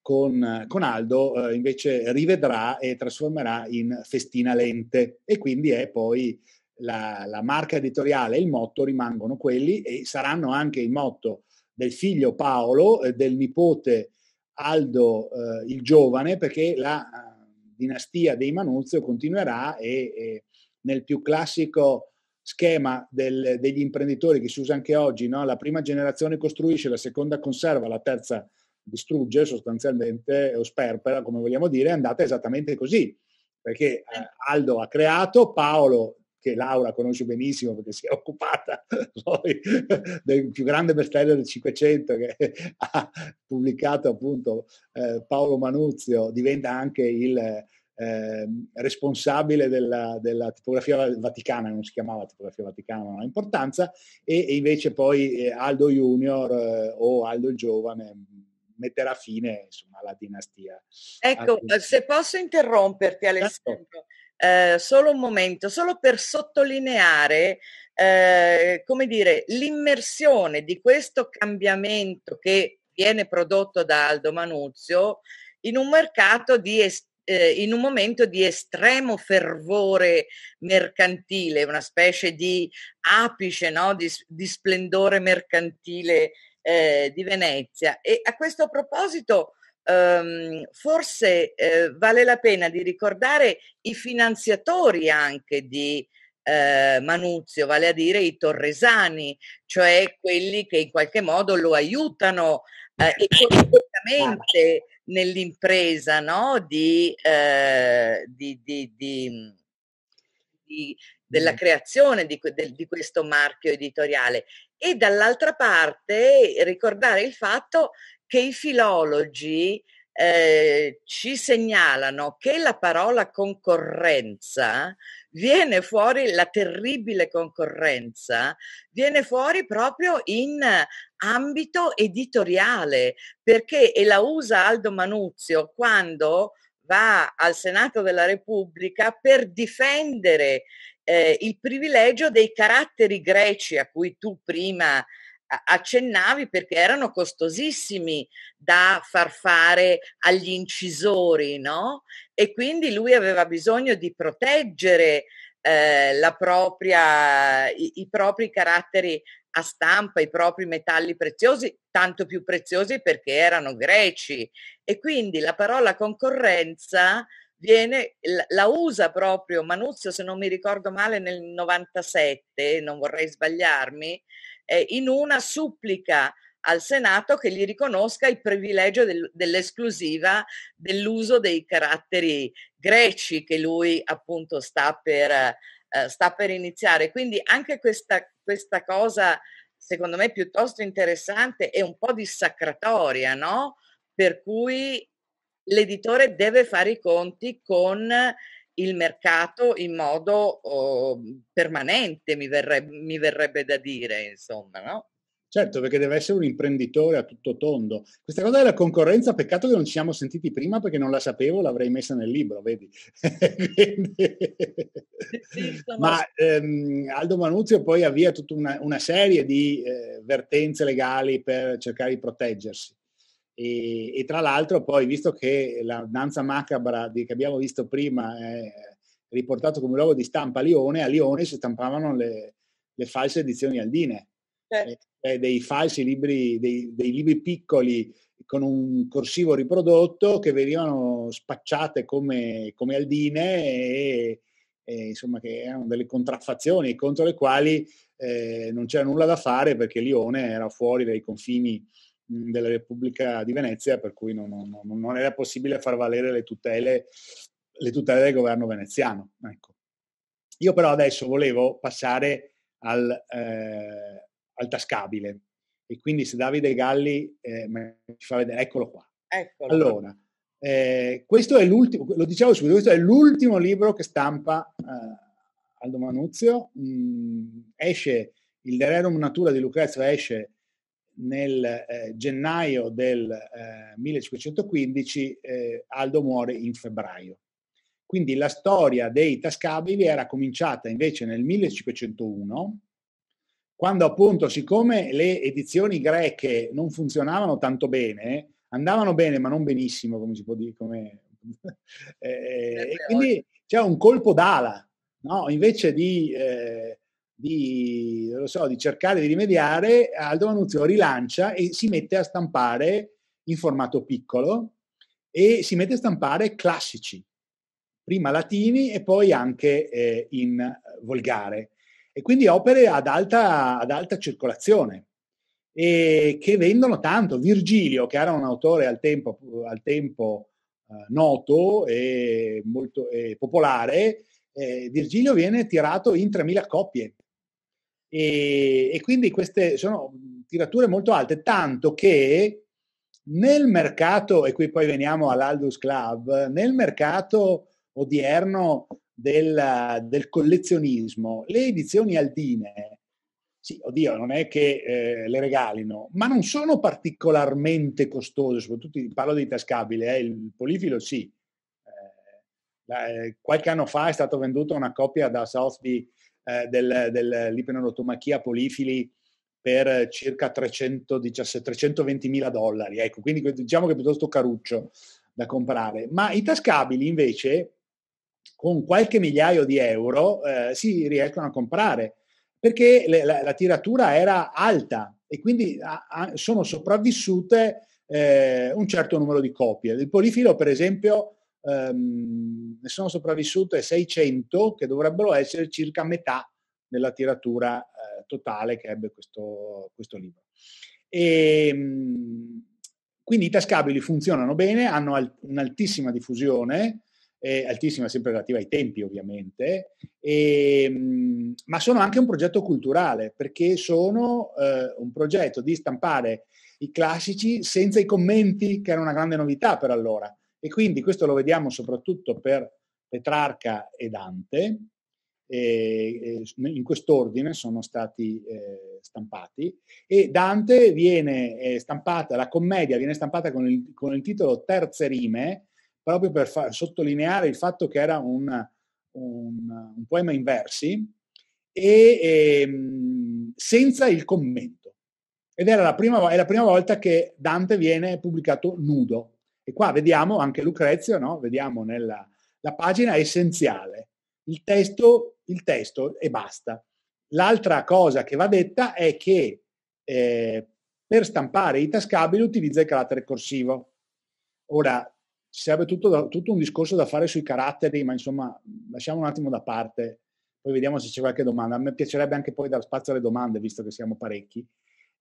con, con Aldo, eh, invece rivedrà e trasformerà in Festina Lente. E quindi è poi la, la marca editoriale il motto rimangono quelli e saranno anche il motto del figlio Paolo, eh, del nipote Aldo eh, il giovane, perché la uh, dinastia dei Manuzio continuerà e, e nel più classico schema del, degli imprenditori che si usa anche oggi, no? la prima generazione costruisce, la seconda conserva, la terza distrugge sostanzialmente o sperpera, come vogliamo dire, è andata esattamente così, perché eh, Aldo ha creato, Paolo che Laura conosce benissimo perché si è occupata poi del più grande bestseller del 500 che ha pubblicato appunto eh, Paolo Manuzio, diventa anche il eh, responsabile della, della, tipografia vaticana, non si chiamava tipografia vaticana, non ha importanza, e, e invece poi eh, Aldo Junior eh, o Aldo il Giovane metterà fine insomma, alla dinastia. Ecco, se posso interromperti certo. Alessandro, eh, solo un momento, solo per sottolineare eh, come dire, l'immersione di questo cambiamento che viene prodotto da Aldo Manuzio in un mercato di es- eh, in un momento di estremo fervore mercantile, una specie di apice no? di, di, splendore mercantile eh, di Venezia. E a questo proposito, ehm, forse eh, vale la pena di ricordare i finanziatori anche di eh, Manuzio, vale a dire i torresani, cioè quelli che in qualche modo lo aiutano eh, economicamente nell'impresa no? di, eh, di, di, della creazione di, di questo marchio editoriale e dall'altra parte ricordare il fatto che i filologi eh, ci segnalano che la parola concorrenza viene fuori, la terribile concorrenza viene fuori proprio in ambito editoriale, perché e la usa Aldo Manuzio quando va al Senato della Repubblica per difendere eh, il privilegio dei caratteri greci a cui tu prima accennavi perché erano costosissimi da far fare agli incisori, no? E quindi lui aveva bisogno di proteggere eh, la propria, i, i propri caratteri a stampa, i propri metalli preziosi, tanto più preziosi perché erano greci. E quindi la parola concorrenza viene, la usa proprio Manuzio, se non mi ricordo male, nel 97, non vorrei sbagliarmi, eh, in una supplica al Senato che gli riconosca il privilegio del, dell'esclusiva dell'uso dei caratteri greci che lui appunto sta per, eh, sta per iniziare. Quindi anche questa, questa cosa, secondo me, piuttosto interessante è un po' dissacratoria, no? Per cui l'editore deve fare i conti con il mercato in modo oh, permanente, mi verrebbe, mi verrebbe da dire, insomma, no? Certo, perché deve essere un imprenditore a tutto tondo. Questa cosa della concorrenza, peccato che non ci siamo sentiti prima perché non la sapevo, l'avrei messa nel libro, vedi? Ma ehm, Aldo Manuzio poi avvia tutta una, una serie di eh, vertenze legali per cercare di proteggersi. E, e, tra l'altro poi, visto che la danza macabra di, che abbiamo visto prima è riportato come luogo di stampa a Lione, a Lione si stampavano le, le false edizioni aldine, eh. Eh, dei falsi libri, dei, dei, libri piccoli con un corsivo riprodotto che venivano spacciate come, come aldine e, e, insomma, che erano delle contraffazioni contro le quali eh, non c'era nulla da fare perché Lione era fuori dai confini della Repubblica di Venezia, per cui non, non, non era possibile far valere le tutele, le tutele del governo veneziano. Ecco. Io però adesso volevo passare al, eh, al tascabile e quindi se Davide Galli eh, ci fa vedere, eccolo qua. Eccolo. Allora, eh, questo è l'ultimo, lo dicevo subito, questo è l'ultimo libro che stampa eh, Aldo Manuzio, mm, esce il De Rerum Natura di Lucrezio esce nel eh, gennaio del eh, 1515, eh, Aldo muore in febbraio. Quindi la storia dei tascabili era cominciata invece nel 1501, quando appunto, siccome le edizioni greche non funzionavano tanto bene, andavano bene ma non benissimo, come si può dire, come... eh, e quindi c'è un colpo d'ala, no? invece di, eh, di, so, di, cercare di rimediare, Aldo Manuzio rilancia e si mette a stampare in formato piccolo e si mette a stampare classici, prima latini e poi anche eh, in volgare. E quindi opere ad alta, ad alta circolazione e che vendono tanto. Virgilio, che era un autore al tempo, al tempo eh, noto e molto e popolare, eh, Virgilio viene tirato in 3.000 copie. E, e, quindi queste sono tirature molto alte, tanto che nel mercato, e qui poi veniamo all'Aldus Club, nel mercato odierno del, del collezionismo, le edizioni aldine sì, oddio, non è che eh, le regalino, ma non sono particolarmente costose, soprattutto parlo di tascabile, eh, il polifilo sì. Eh, eh, qualche anno fa è stata venduta una copia da Sotheby eh, del, polifili per circa 320 mila dollari, ecco, quindi diciamo che è piuttosto caruccio da comprare. Ma i tascabili invece, con qualche migliaio di euro, eh, si riescono a comprare perché le, la, la, tiratura era alta e quindi a, a, sono sopravvissute eh, un certo numero di copie. Il polifilo, per esempio, ehm, ne sono sopravvissute 600, che dovrebbero essere circa metà della tiratura eh, totale che ebbe questo, questo libro. E, ehm, quindi i tascabili funzionano bene, hanno alt- un'altissima diffusione, eh, altissima sempre relativa ai tempi ovviamente, e, ehm, ma sono anche un progetto culturale perché sono eh, un progetto di stampare i classici senza i commenti, che era una grande novità per allora. E quindi questo lo vediamo soprattutto per Petrarca e Dante, e, in quest'ordine sono stati eh, stampati e Dante viene eh, stampata, la commedia viene stampata con il, con il titolo Terze rime proprio per far, sottolineare il fatto che era un, un, un poema in versi e, e, ehm, senza il commento. Ed era la prima, è la prima volta che Dante viene pubblicato nudo. E qua vediamo anche Lucrezio, no? vediamo nella la pagina essenziale, il testo, il testo e basta. L'altra cosa che va detta è che eh, per stampare i tascabili utilizza il carattere corsivo. Ora, ci sarebbe tutto, tutto, un discorso da fare sui caratteri, ma insomma lasciamo un attimo da parte, poi vediamo se c'è qualche domanda. A me piacerebbe anche poi dar spazio alle domande, visto che siamo parecchi.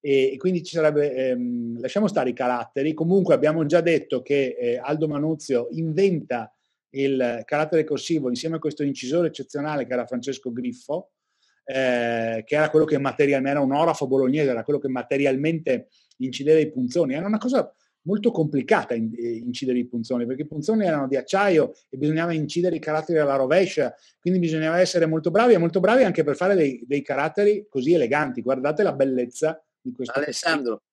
E, quindi ci sarebbe, ehm, lasciamo stare i caratteri, comunque abbiamo già detto che eh, Aldo Manuzio inventa il carattere corsivo insieme a questo incisore eccezionale che era Francesco Griffo, eh, che era quello che materialmente, era un orafo bolognese, era quello che materialmente incideva i punzoni, era una cosa molto complicata in, eh, incidere i punzoni, perché i punzoni erano di acciaio e bisognava incidere i caratteri alla rovescia, quindi bisognava essere molto bravi e molto bravi anche per fare dei, dei caratteri così eleganti. Guardate la bellezza di questo. Alessandro,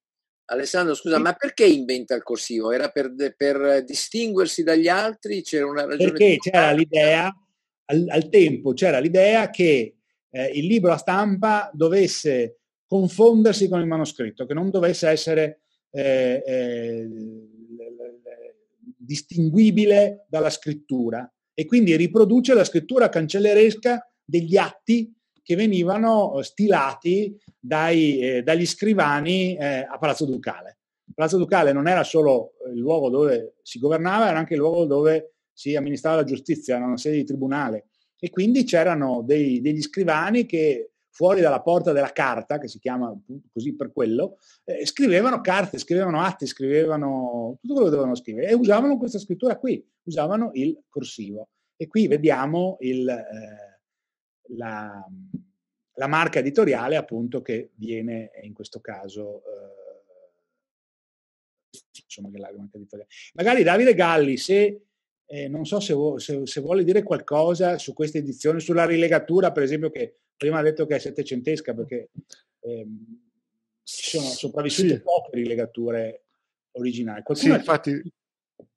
Alessandro scusa, sì. ma perché inventa il corsivo? Era per, per, distinguersi dagli altri? C'era una ragione? Perché c'era l'idea, al, al, tempo c'era l'idea che eh, il libro a stampa dovesse confondersi con il manoscritto, che non dovesse essere eh, eh, distinguibile dalla scrittura e quindi riproduce la scrittura cancelleresca degli atti che venivano stilati dai, eh, dagli scrivani eh, a Palazzo Ducale. Palazzo Ducale non era solo il luogo dove si governava, era anche il luogo dove si amministrava la giustizia, era una sede di tribunale E quindi c'erano dei, degli scrivani che fuori dalla porta della carta, che si chiama così per quello, eh, scrivevano carte, scrivevano atti, scrivevano tutto quello che dovevano scrivere e usavano questa scrittura qui, usavano il corsivo. E qui vediamo il, eh, la, la, marca editoriale appunto che viene in questo caso... Eh, insomma, che la marca editoriale. Magari Davide Galli, se eh, non so se, se, se, vuole dire qualcosa su questa edizione, sulla rilegatura, per esempio, che prima ha detto che è settecentesca, perché ehm, sono sopravvissute sì. poche rilegature originali. Qualcuno sì, infatti...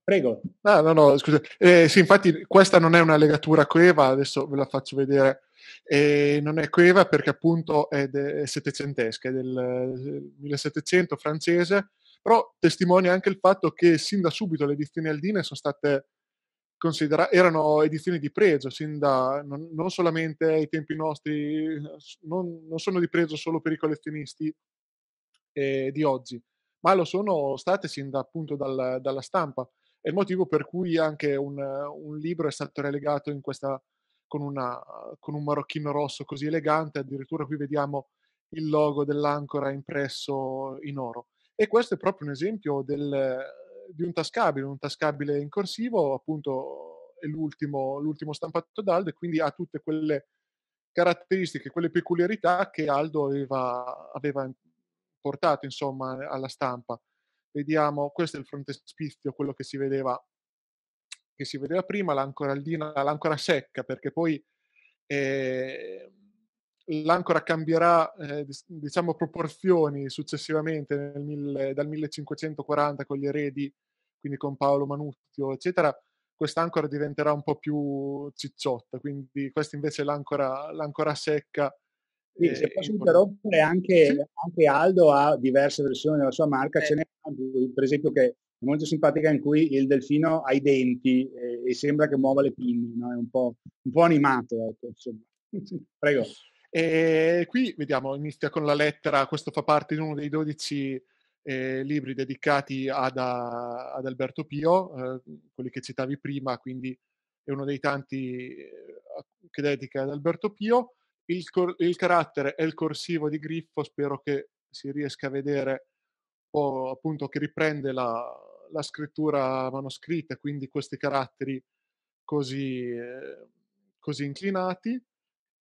Prego. Ah, no, no, scusa. Eh, sì, infatti questa non è una legatura coeva, adesso ve la faccio vedere. Eh, non è coeva perché appunto è, de- è settecentesca, è del 1700 francese, però testimonia anche il fatto che sin da subito le edizioni aldine sono state considera- erano edizioni di pregio, sin da, non, non solamente ai tempi nostri, non, non, sono di pregio solo per i collezionisti eh, di oggi, ma lo sono state sin da, appunto dal, dalla stampa. È il motivo per cui anche un, un libro è stato relegato in questa, con, una, con un marocchino rosso così elegante, addirittura qui vediamo il logo dell'ancora impresso in oro. E questo è proprio un esempio del, di un tascabile, un tascabile in corsivo, appunto è l'ultimo, l'ultimo stampato d'Aldo e quindi ha tutte quelle caratteristiche, quelle peculiarità che Aldo aveva, aveva portato insomma alla stampa. Vediamo, questo è il frontespizio, quello che si vedeva, che si vedeva prima, l'ancora aldina, l'ancora secca, perché poi eh, l'ancora cambierà eh, diciamo proporzioni successivamente nel, dal 1540 con gli eredi, quindi con Paolo Manuzio, eccetera. Quest'ancora diventerà un po' più cicciotta, quindi questa invece è l'ancora, l'ancora secca. Sì, eh, se posso interrompere, anche, sì? anche, Aldo ha diverse versioni della sua marca, eh. ce n'è per esempio, che molto simpatica in cui il delfino ha i denti e, e sembra che muova le pinne, no? è un po', un po animato. Ecco, Prego. E qui vediamo, inizia con la lettera, questo fa parte di uno dei 12 eh, libri dedicati ad, ad Alberto Pio, eh, quelli che citavi prima, quindi è uno dei tanti eh, che dedica ad Alberto Pio. Il, cor- il, carattere è il corsivo di Griffo, spero che si riesca a vedere, o appunto che riprende la, la scrittura manoscritta, quindi questi caratteri così, eh, così inclinati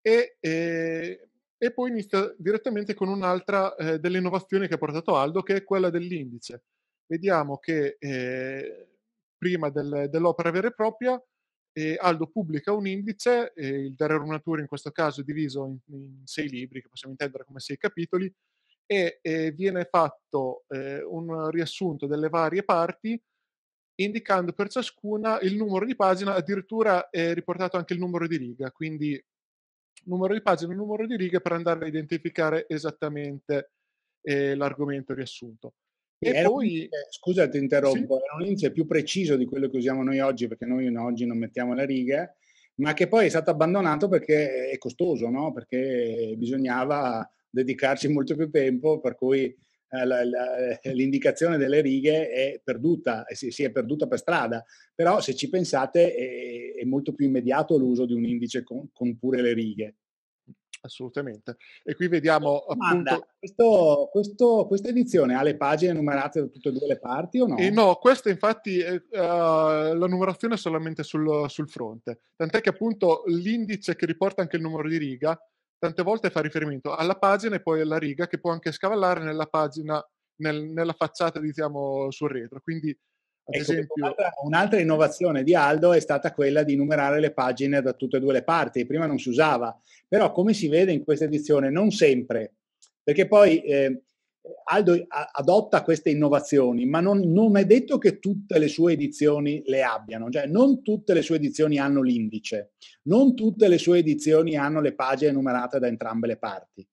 e, e, e poi inizia direttamente con un'altra eh, delle innovazioni che ha portato Aldo, che è quella dell'indice. Vediamo che eh, prima del, dell'opera vera e propria eh, Aldo pubblica un indice, il Dare Natura in questo caso è diviso in, in, sei libri, che possiamo intendere come sei capitoli, e, e viene fatto eh, un riassunto delle varie parti indicando per ciascuna il numero di pagina, addirittura è riportato anche il numero di riga, quindi numero di pagine e numero di righe per andare a identificare esattamente eh, l'argomento riassunto. E era poi... scusa, ti interrompo, sì? era un indice più preciso di quello che usiamo noi oggi, perché noi oggi non mettiamo la riga, ma che poi è stato abbandonato perché è costoso, no? perché bisognava dedicarci molto più tempo, per cui eh, la, la, l'indicazione delle righe è perduta, si, si, è perduta per strada, però se ci pensate è, è molto più immediato l'uso di un indice con, con pure le righe assolutamente. E qui vediamo Domanda, appunto... Questo, questo, questa edizione ha le pagine numerate da tutte e due le parti o no? E no, questa infatti uh, la numerazione è solamente sul, sul, fronte, tant'è che appunto l'indice che riporta anche il numero di riga tante volte fa riferimento alla pagina e poi alla riga che può anche scavallare nella pagina, nel, nella facciata diciamo sul retro. Quindi ad ecco, esempio... un'altra, un'altra, innovazione di Aldo è stata quella di numerare le pagine da tutte e due le parti, prima non si usava, però come si vede in questa edizione non sempre, perché poi eh, Aldo adotta queste innovazioni, ma non, non, è detto che tutte le sue edizioni le abbiano, cioè non tutte le sue edizioni hanno l'indice, non tutte le sue edizioni hanno le pagine numerate da entrambe le parti,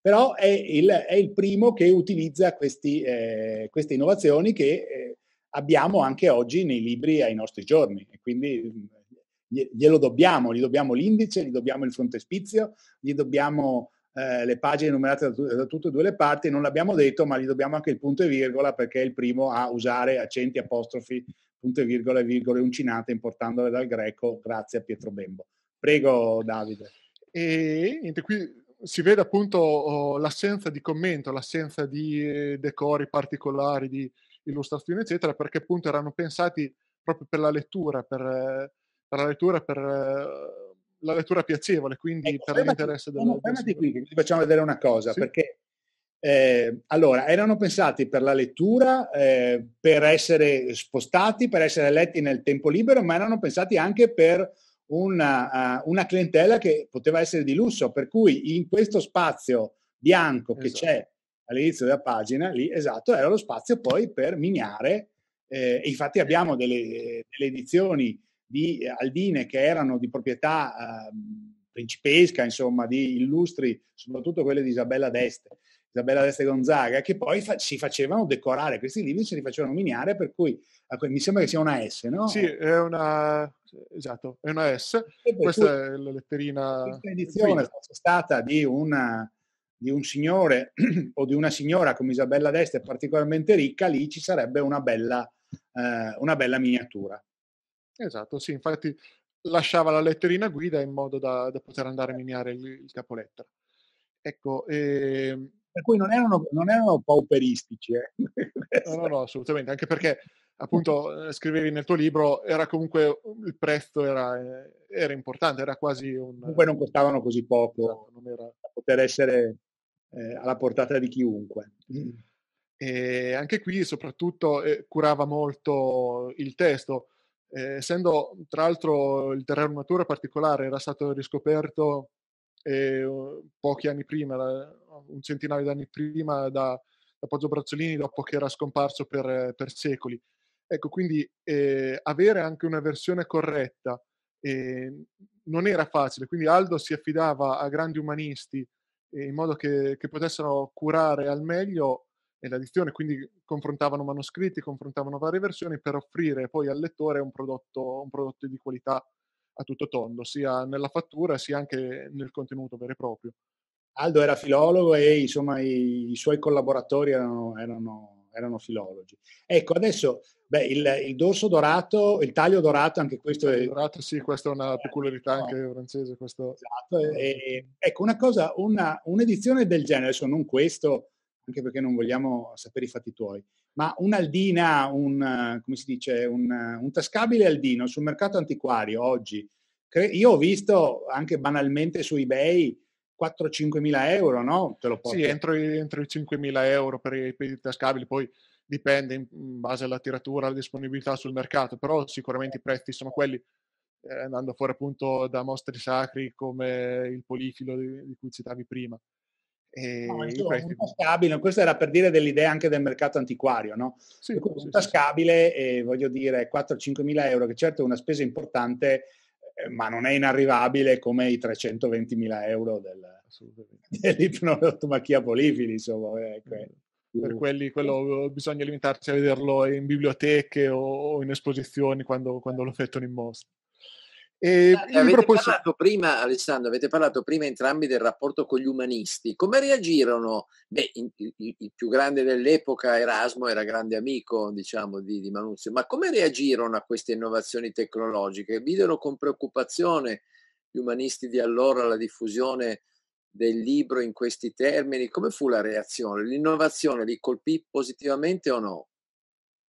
però è il, è il primo che utilizza questi, eh, queste innovazioni che eh, abbiamo anche oggi nei libri ai nostri giorni e quindi glielo dobbiamo, gli dobbiamo l'indice, gli dobbiamo il frontespizio, gli dobbiamo eh, le pagine numerate da, da, tutte e due le parti, non l'abbiamo detto, ma gli dobbiamo anche il punto e virgola perché è il primo a usare accenti, apostrofi, punto e virgola e virgole uncinate importandole dal greco grazie a Pietro Bembo. Prego Davide. E niente, qui si vede appunto oh, l'assenza di commento, l'assenza di eh, decori particolari, di illustrazioni, eccetera, perché appunto erano pensati proprio per la lettura, per, per la lettura, per eh, la lettura piacevole, quindi ecco, per l'interesse del... Fermati qui, ti facciamo vedere una cosa, sì. perché eh, allora, erano pensati per la lettura, eh, per essere spostati, per essere letti nel tempo libero, ma erano pensati anche per una, uh, una clientela che poteva essere di lusso, per cui in questo spazio bianco che esatto. c'è all'inizio della pagina, lì esatto, era lo spazio poi per miniare. Eh, infatti abbiamo delle, delle, edizioni di Aldine che erano di proprietà uh, principesca, insomma, di illustri, soprattutto quelle di Isabella d'Este Isabella d'Este Gonzaga, che poi fa- si facevano decorare questi libri, si li facevano miniare, per cui mi sembra che sia una S, no? Sì, è una, esatto, è una S. Questa è la letterina. Questa edizione fosse stata di, una, di un signore o di una signora come Isabella d'Este particolarmente ricca, lì ci sarebbe una bella, eh, una bella miniatura. Esatto, sì, infatti lasciava la letterina guida in modo da, da poter andare a miniare il, il capolettera. Ecco, ehm, per cui non erano, non erano pauperistici. Eh. no, no, no, assolutamente, anche perché appunto eh, scrivevi nel tuo libro, era comunque il prezzo era, eh, era importante, era quasi un... Comunque non costavano così poco esatto, era... da poter essere eh, alla portata di chiunque. E anche qui soprattutto eh, curava molto il testo, eh, essendo tra l'altro il terreno natura particolare era stato riscoperto eh, pochi anni prima, un centinaio di anni prima, da, da Poggio Brazzolini dopo che era scomparso per, per secoli. Ecco, quindi eh, avere anche una versione corretta eh, non era facile, quindi Aldo si affidava a grandi umanisti eh, in modo che, che, potessero curare al meglio l'edizione, quindi confrontavano manoscritti, confrontavano varie versioni per offrire poi al lettore un prodotto, un prodotto di qualità a tutto tondo, sia nella fattura sia anche nel contenuto vero e proprio. Aldo era filologo e insomma i, i suoi collaboratori erano, erano, erano, filologi. Ecco, adesso beh, il, il, dorso dorato, il taglio dorato, anche questo è... Dorato, sì, questa è una peculiarità no. anche francese. Questo... Esatto, e, ecco, una cosa, una, un'edizione del genere, adesso non questo, anche perché non vogliamo sapere i fatti tuoi, ma un'aldina, un, come si dice, un, un tascabile aldino sul mercato antiquario oggi, io ho visto anche banalmente su eBay 4-5 mila euro, no? Te lo porto. Sì, entro entro i 5 mila euro per i, per i tascabili, poi dipende in, base alla tiratura, alla disponibilità sul mercato, però sicuramente i prezzi sono quelli, eh, andando fuori appunto da mostri sacri come il polifilo di, di cui citavi prima. E no, insomma, prezzi... un tascabile, questo era per dire dell'idea anche del mercato antiquario, no? Sì, un sì, tascabile, sì. Eh, voglio dire, 4-5 mila euro, che certo è una spesa importante, eh, ma non è inarrivabile come i 320 mila euro del, dell'ipnotomachia polifili, insomma. Ecco. Per quelli, quello bisogna limitarsi a vederlo in biblioteche o in esposizioni quando, quando lo effettuano in mostra. E avete poi... parlato prima, Alessandro, avete parlato prima entrambi del rapporto con gli umanisti. Come reagirono? Beh, il, il, il più grande dell'epoca, Erasmo, era grande amico, diciamo, di, di Manuzio, ma come reagirono a queste innovazioni tecnologiche? Videro con preoccupazione gli umanisti di allora la diffusione del libro in questi termini? Come fu la reazione? L'innovazione li colpì positivamente o no?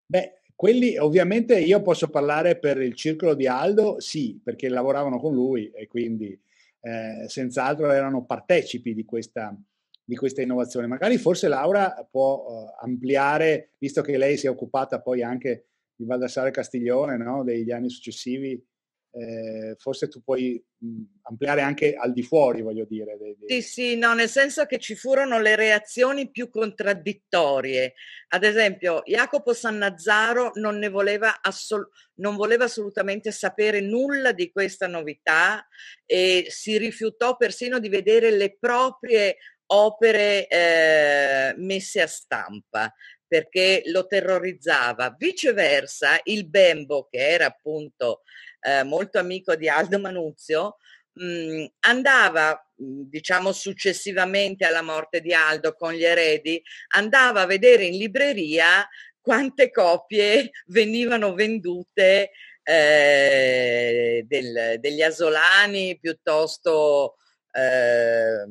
Beh, quelli ovviamente io posso parlare per il circolo di Aldo, sì, perché lavoravano con lui e quindi eh, senz'altro erano partecipi di questa, di questa innovazione. Magari forse Laura può uh, ampliare, visto che lei si è occupata poi anche di Valdassare Castiglione no? degli anni successivi, eh, forse tu puoi mh, ampliare anche al di fuori, voglio dire. Dei, dei... Sì, sì, no, nel senso che ci furono le reazioni più contraddittorie. Ad esempio, Jacopo Sannazzaro non ne voleva, assol- non voleva assolutamente sapere nulla di questa novità e si rifiutò persino di vedere le proprie opere eh, messe a stampa perché lo terrorizzava. Viceversa, il Bembo, che era appunto eh, molto amico di Aldo Manuzio, mh, mhmm, andava, mhmm, diciamo successivamente alla morte di Aldo con gli eredi, andava a vedere in libreria quante copie venivano vendute eh, del, degli asolani piuttosto eh,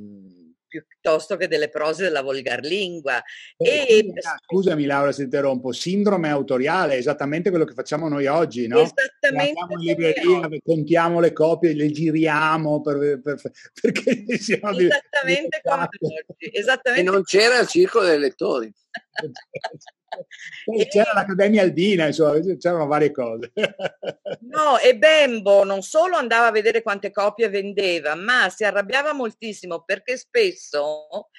piuttosto che delle prose della volgarlingua. Eh, e, scusami Laura se interrompo, sindrome autoriale, esattamente quello che facciamo noi oggi, no? Esattamente. Andiamo in libreria, contiamo le copie, le giriamo per, per, perché siamo Esattamente come oggi. Esattamente. E non c'era il circolo dei lettori. c'era l'Accademia Aldina, insomma, c'erano varie cose. no, e Bembo non solo andava a vedere quante copie vendeva, ma si arrabbiava moltissimo perché spesso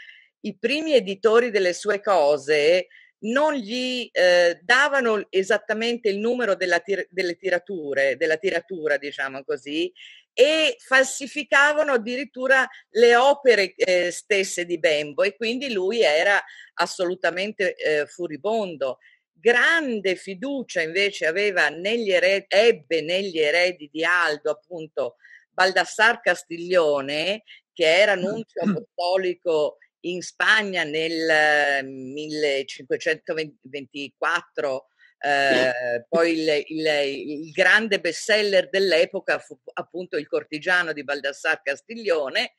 i primi editori delle sue cose non gli eh, davano esattamente il numero tir- delle tirature, della tiratura, diciamo così, e falsificavano addirittura le opere eh, stesse di Bembo e quindi lui era assolutamente eh, furibondo. Grande fiducia invece aveva negli eredi, ebbe negli eredi di Aldo appunto Baldassar Castiglione che era nunzio apostolico in Spagna nel 1524 eh, poi il, il, il, grande bestseller dell'epoca fu appunto Il cortigiano di Baldassar Castiglione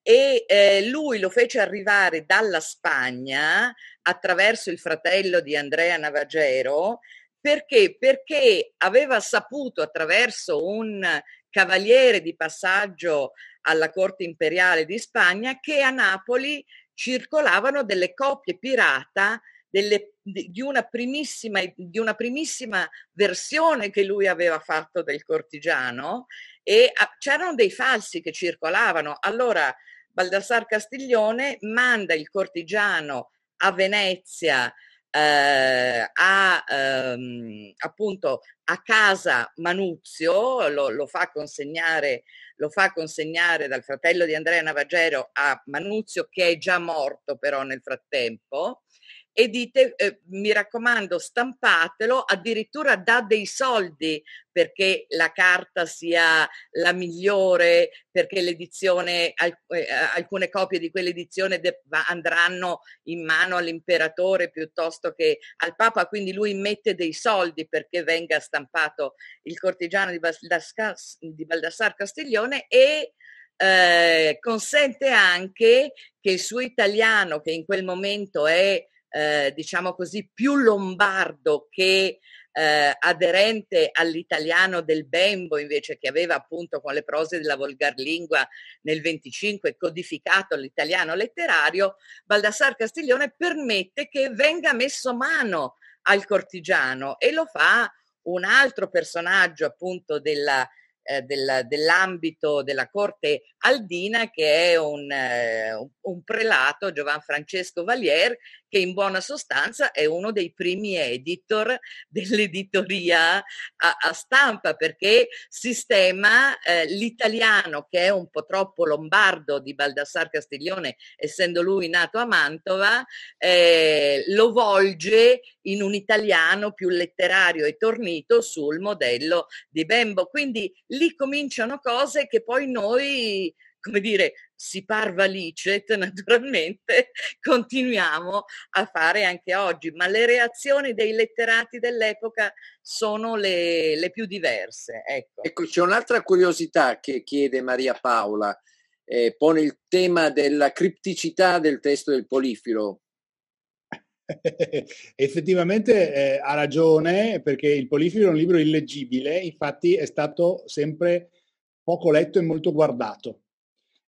e eh, lui lo fece arrivare dalla Spagna attraverso il fratello di Andrea Navagero perché? Perché aveva saputo attraverso un cavaliere di passaggio alla corte imperiale di Spagna che a Napoli circolavano delle coppie pirata delle, di, una primissima, di una primissima versione che lui aveva fatto del cortigiano e a, c'erano dei falsi che circolavano. Allora Baldassar Castiglione manda il cortigiano a Venezia eh, a, ehm, appunto a casa Manuzio, lo, lo, fa lo fa consegnare dal fratello di Andrea Navagero a Manuzio che è già morto però nel frattempo e dite eh, mi raccomando stampatelo, addirittura dà dei soldi perché la carta sia la migliore, perché l'edizione, eh, alcune copie di quell'edizione andranno in mano all'imperatore piuttosto che al Papa, quindi lui mette dei soldi perché venga stampato il cortigiano di, Baldassar, di Baldassar Castiglione e eh, consente anche che il suo italiano, che in quel momento è eh, diciamo così, più lombardo che eh, aderente all'italiano del Bembo, invece che aveva appunto con le prose della volgarlingua nel 25 codificato l'italiano letterario, Baldassar Castiglione permette che venga messo mano al cortigiano e lo fa un altro personaggio appunto della eh, del, dell'ambito della corte aldina che è un, eh, un prelato, Giovan Francesco Valier, che in buona sostanza è uno dei primi editor dell'editoria a, a stampa perché sistema eh, l'italiano che è un po' troppo lombardo di Baldassar Castiglione, essendo lui nato a Mantova, eh, lo volge in un italiano più letterario e tornito sul modello di Bembo. Quindi lì cominciano cose che poi noi come dire, si parva licet, naturalmente, continuiamo a fare anche oggi, ma le reazioni dei letterati dell'epoca sono le, le più diverse. Ecco. ecco, c'è un'altra curiosità che chiede Maria Paola, eh, pone il tema della cripticità del testo del Polifilo. Effettivamente eh, ha ragione perché il Polifilo è un libro illeggibile, infatti è stato sempre poco letto e molto guardato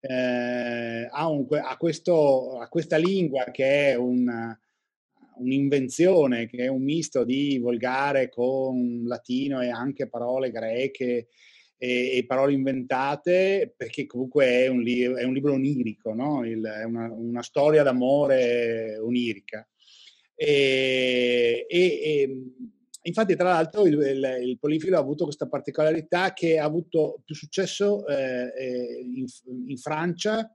eh, ha, un, ha, questo, ha, questa lingua che è un, un'invenzione, che è un misto di volgare con latino e anche parole greche e, e parole inventate, perché comunque è un, li, è un libro onirico, no? Il, è una, una, storia d'amore onirica. E, e, Infatti, tra l'altro, il, il, il, polifilo ha avuto questa particolarità che ha avuto più successo eh, eh, in, in, Francia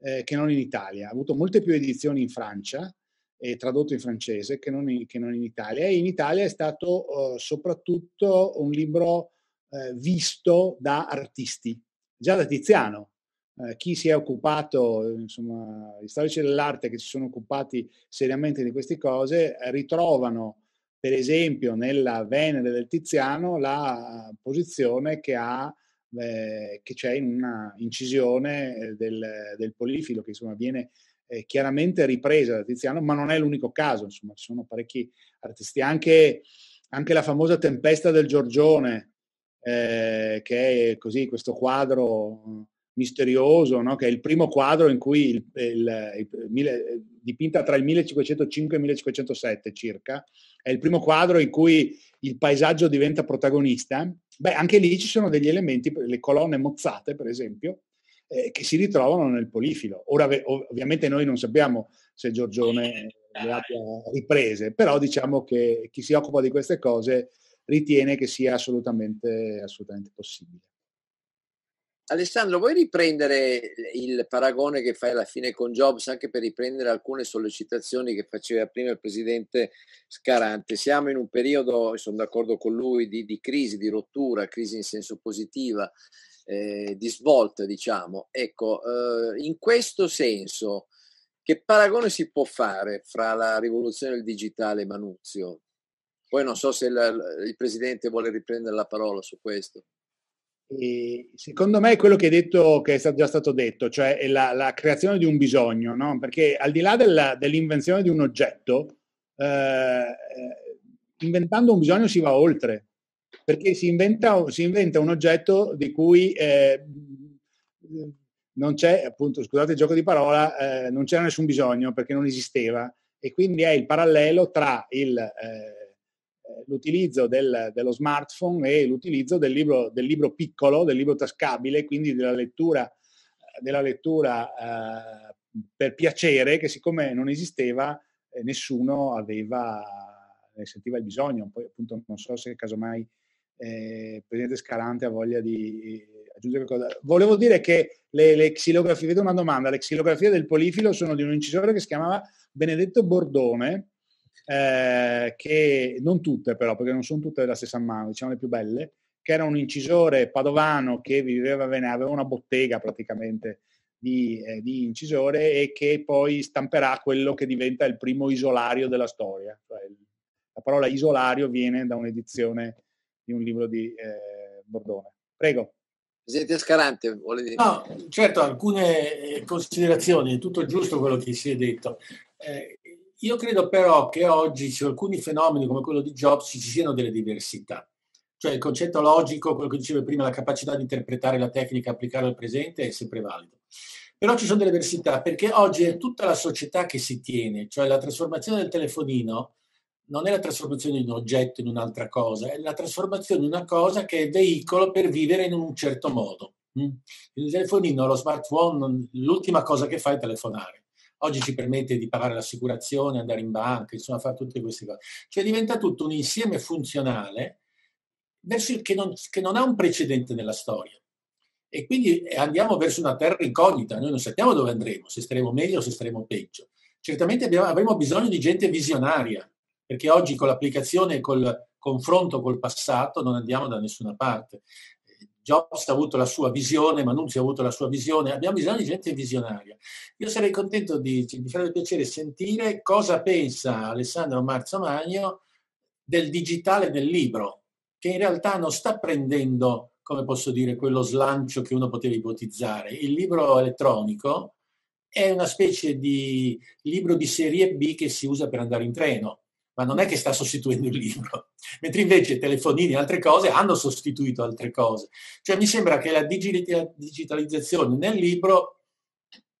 eh, che non in Italia. Ha avuto molte più edizioni in Francia e tradotto in francese che non in, che non in Italia. E in Italia è stato uh, soprattutto un libro uh, visto da artisti, già da Tiziano. Chi si è occupato, insomma, gli storici dell'arte che si sono occupati seriamente di queste cose, ritrovano per esempio nella Venere del Tiziano la posizione che ha eh, che c'è in una incisione eh, del, del polifilo che insomma viene eh, chiaramente ripresa da Tiziano, ma non è l'unico caso, insomma ci sono parecchi artisti, anche, anche la famosa Tempesta del Giorgione, eh, che è così questo quadro misterioso, no? che è il primo quadro in cui il, il, il, dipinta tra il 1505 e il 1507 circa, è il primo quadro in cui il paesaggio diventa protagonista. Beh, anche lì ci sono degli elementi, le colonne mozzate, per esempio, eh, che si ritrovano nel polifilo. Ora, ovviamente noi non sappiamo se Giorgione le abbia riprese, però diciamo che chi si occupa di queste cose ritiene che sia assolutamente, assolutamente possibile. Alessandro, vuoi riprendere il paragone che fai alla fine con Jobs, anche per riprendere alcune sollecitazioni che faceva prima il presidente Scarante? Siamo in un periodo, sono d'accordo con lui, di, di crisi, di rottura, crisi in senso positiva, eh, di svolta, diciamo. Ecco, eh, in questo senso, che paragone si può fare fra la rivoluzione del digitale e Manuzio? Poi non so se la, il presidente vuole riprendere la parola su questo. Secondo me è quello che hai detto, che è già stato detto, cioè la, la creazione di un bisogno, no? perché al di là della, dell'invenzione di un oggetto, eh, eh, inventando un bisogno si va oltre, perché si inventa, si inventa un oggetto di cui eh, non c'è, appunto, scusate il gioco di parola, eh, non c'era nessun bisogno perché non esisteva e quindi è il parallelo tra il eh, l'utilizzo del, dello smartphone e l'utilizzo del libro, del libro, piccolo, del libro tascabile, quindi della lettura, della lettura eh, per piacere, che siccome non esisteva, eh, nessuno aveva, ne sentiva il bisogno. Poi appunto non so se casomai eh, Presidente Scalante ha voglia di aggiungere qualcosa. Volevo dire che le, le xilografie, vedo una domanda, le xilografie del polifilo sono di un incisore che si chiamava Benedetto Bordone, eh, che non tutte però, perché non sono tutte della stessa mano, diciamo le più belle, che era un incisore padovano che viveva bene, aveva una bottega praticamente di, eh, di, incisore e che poi stamperà quello che diventa il primo isolario della storia. Cioè, la parola isolario viene da un'edizione di un libro di eh, Bordone. Prego. Presidente Scarante, vuole dire? No, certo, alcune considerazioni, è tutto giusto quello che si è detto. Eh, io credo però che oggi su alcuni fenomeni come quello di Jobs ci siano delle diversità. Cioè il concetto logico, quello che dicevo prima, la capacità di interpretare la tecnica, applicare al presente è sempre valido. Però ci sono delle diversità perché oggi è tutta la società che si tiene, cioè la trasformazione del telefonino non è la trasformazione di un oggetto in un'altra cosa, è la trasformazione di una cosa che è veicolo per vivere in un certo modo. Mm? Il telefonino, lo smartphone, l'ultima cosa che fa è telefonare oggi ci permette di pagare l'assicurazione, andare in banca, insomma fare tutte queste cose. Cioè diventa tutto un insieme funzionale che, non, che non ha un precedente nella storia. E quindi andiamo verso una terra incognita, noi non sappiamo dove andremo, se staremo meglio o se staremo peggio. Certamente abbiamo, avremo bisogno di gente visionaria, perché oggi con l'applicazione e col confronto col passato non andiamo da nessuna parte. Jobs ha avuto la sua visione, Manuzzi ha avuto la sua visione, abbiamo bisogno di gente visionaria. Io sarei contento di, di fare piacere sentire cosa pensa Alessandro Marzamagno del digitale del libro, che in realtà non sta prendendo, come posso dire, quello slancio che uno poteva ipotizzare. Il libro elettronico è una specie di libro di serie B che si usa per andare in treno ma non è che sta sostituendo il libro, mentre invece telefonini e altre cose hanno sostituito altre cose. Cioè mi sembra che la digitalizzazione nel libro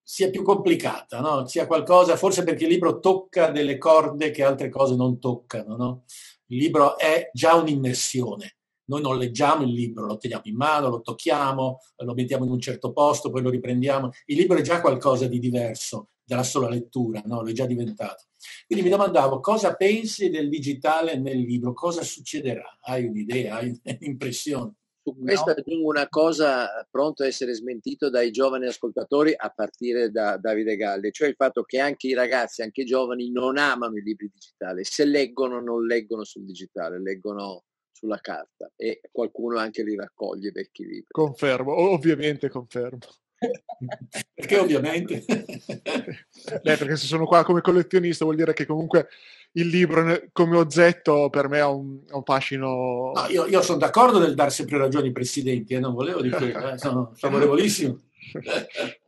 sia più complicata, no? sia qualcosa, forse perché il libro tocca delle corde che altre cose non toccano. No? Il libro è già un'immersione. Noi non leggiamo il libro, lo teniamo in mano, lo tocchiamo, lo mettiamo in un certo posto, poi lo riprendiamo. Il libro è già qualcosa di diverso dalla sola lettura, no? lo è già diventato. Quindi mi domandavo cosa pensi del digitale nel libro, cosa succederà? Hai un'idea, hai un'impressione? Su questo no. aggiungo una cosa pronto a essere smentito dai giovani ascoltatori a partire da Davide Galli, cioè il fatto che anche i ragazzi, anche i giovani non amano i libri digitali, se leggono non leggono sul digitale, leggono sulla carta e qualcuno anche li raccoglie vecchi libri. Confermo, ovviamente confermo. Perché ovviamente... Beh, perché se sono qua come collezionista vuol dire che comunque il libro come oggetto per me ha un, un fascino... No, io, io, sono d'accordo nel dar sempre ragione ai presidenti, eh, non volevo dire quello, eh, sono favorevolissimo.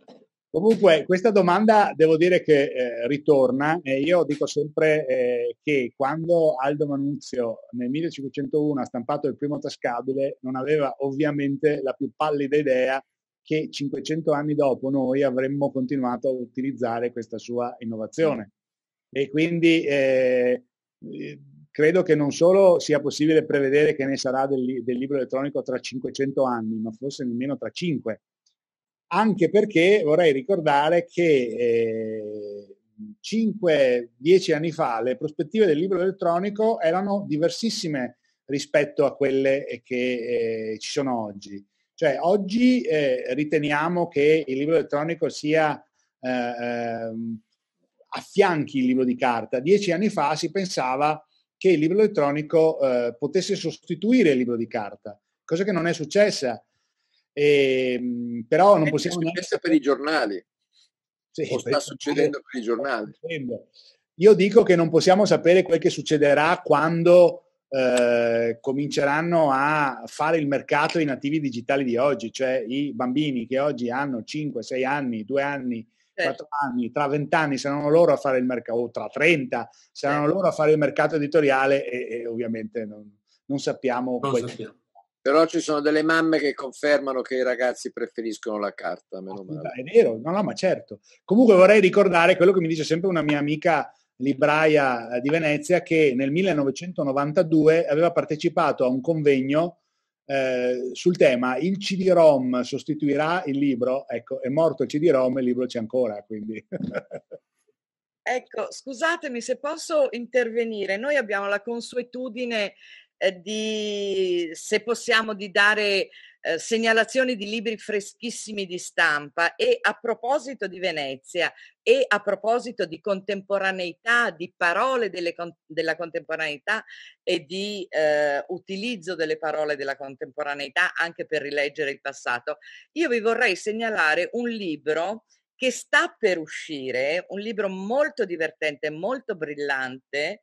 Comunque, questa domanda devo dire che eh, ritorna e io dico sempre eh, che quando Aldo Manuzio nel 1501 ha stampato il primo tascabile non aveva ovviamente la più pallida idea che 500 anni dopo noi avremmo continuato a utilizzare questa sua innovazione. E quindi eh, credo che non solo sia possibile prevedere che ne sarà del, del libro elettronico tra 500 anni, ma forse nemmeno tra 5 anche perché vorrei ricordare che eh, 5-10 anni fa le prospettive del libro elettronico erano diversissime rispetto a quelle che eh, ci sono oggi. Cioè oggi eh, riteniamo che il libro elettronico sia eh, ehm, affianchi il libro di carta. Dieci anni fa si pensava che il libro elettronico eh, potesse sostituire il libro di carta, cosa che non è successa. E, ehm, però non possiamo... È successo per i giornali. Sì, o sta succedendo per i giornali. Io dico che non possiamo sapere quel che succederà quando eh, cominceranno a fare il mercato i nativi digitali di oggi, cioè i bambini che oggi hanno 5, 6 anni, 2 anni, 4 anni, tra 20 anni saranno loro a fare il mercato, o tra 30 saranno loro a fare il mercato editoriale e, e ovviamente non, non sappiamo. Non sappiamo. Però ci sono delle mamme che confermano che i ragazzi preferiscono la carta, meno male. È vero, no, no, ma certo. Comunque vorrei ricordare quello che mi dice sempre una mia amica libraia eh, di Venezia che nel 1992 aveva partecipato a un convegno eh, sul tema il CD-ROM sostituirà il libro. Ecco, è morto il CD-ROM e il libro c'è ancora, quindi... ecco, scusatemi se posso intervenire. Noi abbiamo la consuetudine eh, di, se possiamo, di dare eh, segnalazioni di libri freschissimi di stampa e a proposito di Venezia e a proposito di contemporaneità, di parole delle, della contemporaneità e di eh, utilizzo delle parole della contemporaneità anche per rileggere il passato, io vi vorrei segnalare un libro che sta per uscire, un libro molto divertente, molto brillante,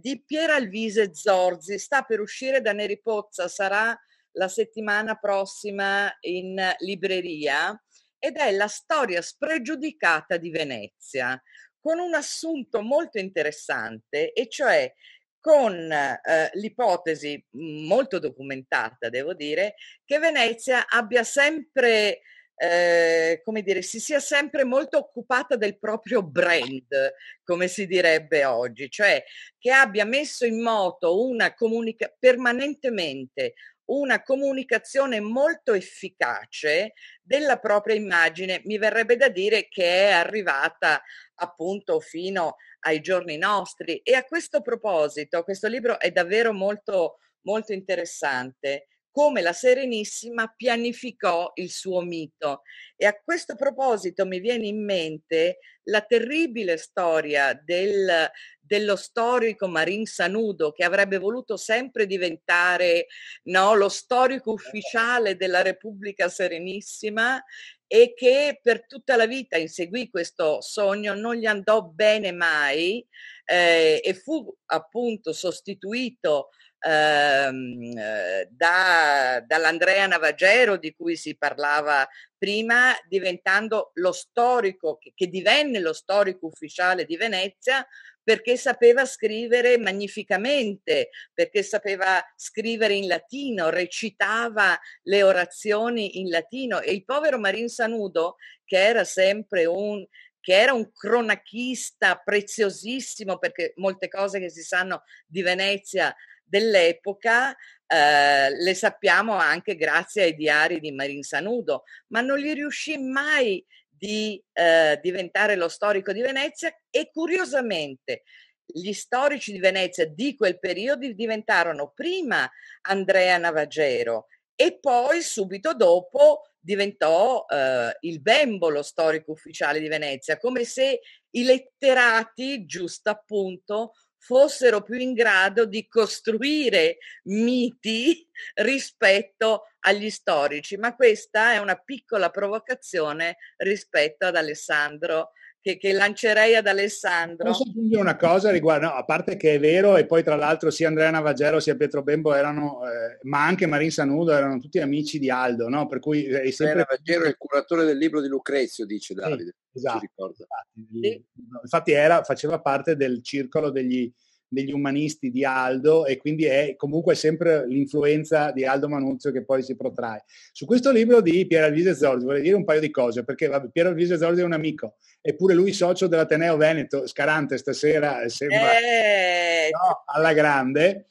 di Piera Alvise Zorzi, sta per uscire da Neri Pozza, sarà la settimana prossima in libreria ed è la storia spregiudicata di Venezia, con un assunto molto interessante, e cioè con eh, l'ipotesi molto documentata, devo dire, che Venezia abbia sempre eh, come dire, si sia sempre molto occupata del proprio brand, come si direbbe oggi, cioè che abbia messo in moto una comunica- permanentemente una comunicazione molto efficace della propria immagine, mi verrebbe da dire che è arrivata appunto fino ai giorni nostri. E a questo proposito, questo libro è davvero molto, molto interessante come la Serenissima pianificò il suo mito. E a questo proposito mi viene in mente la terribile storia del, dello storico Marin Sanudo che avrebbe voluto sempre diventare no, lo storico ufficiale della Repubblica Serenissima e che per tutta la vita inseguì questo sogno, non gli andò bene mai eh, e fu appunto sostituito ehm, eh, da, dall'Andrea Navagero di cui si parlava prima, diventando lo storico, che, che divenne lo storico ufficiale di Venezia, perché sapeva scrivere magnificamente, perché sapeva scrivere in latino, recitava le orazioni in latino. E il povero Marin Sanudo, che era sempre un che era un cronachista preziosissimo perché molte cose che si sanno di Venezia dell'epoca eh, le sappiamo anche grazie ai diari di Marin Sanudo, ma non gli riuscì mai di eh, diventare lo storico di Venezia e curiosamente gli storici di Venezia di quel periodo diventarono prima Andrea Navagero e poi subito dopo diventò eh, il Bembo lo storico ufficiale di Venezia, come se i letterati, giusto appunto, fossero più in grado di costruire miti rispetto agli storici, ma questa è una piccola provocazione rispetto ad Alessandro che, che, lancerei ad Alessandro. Posso aggiungere una cosa riguardo, no, a parte che è vero, e poi tra l'altro sia Andrea Navagero sia Pietro Bembo erano, eh, ma anche Marin Sanudo erano tutti amici di Aldo, no? Per cui è sempre... Navagero è il curatore del libro di Lucrezio, dice Davide. Sì, esatto. Infatti, sì. infatti era, faceva parte del circolo degli, degli umanisti di Aldo e quindi è comunque sempre l'influenza di Aldo Manuzio che poi si protrae. Su questo libro di Piero Alvise Zorzi vorrei dire un paio di cose perché vabbè, Piero Alvise Zorzi è un amico, eppure lui socio dell'Ateneo Veneto, Scarante stasera eh, sembra eh. no, alla grande.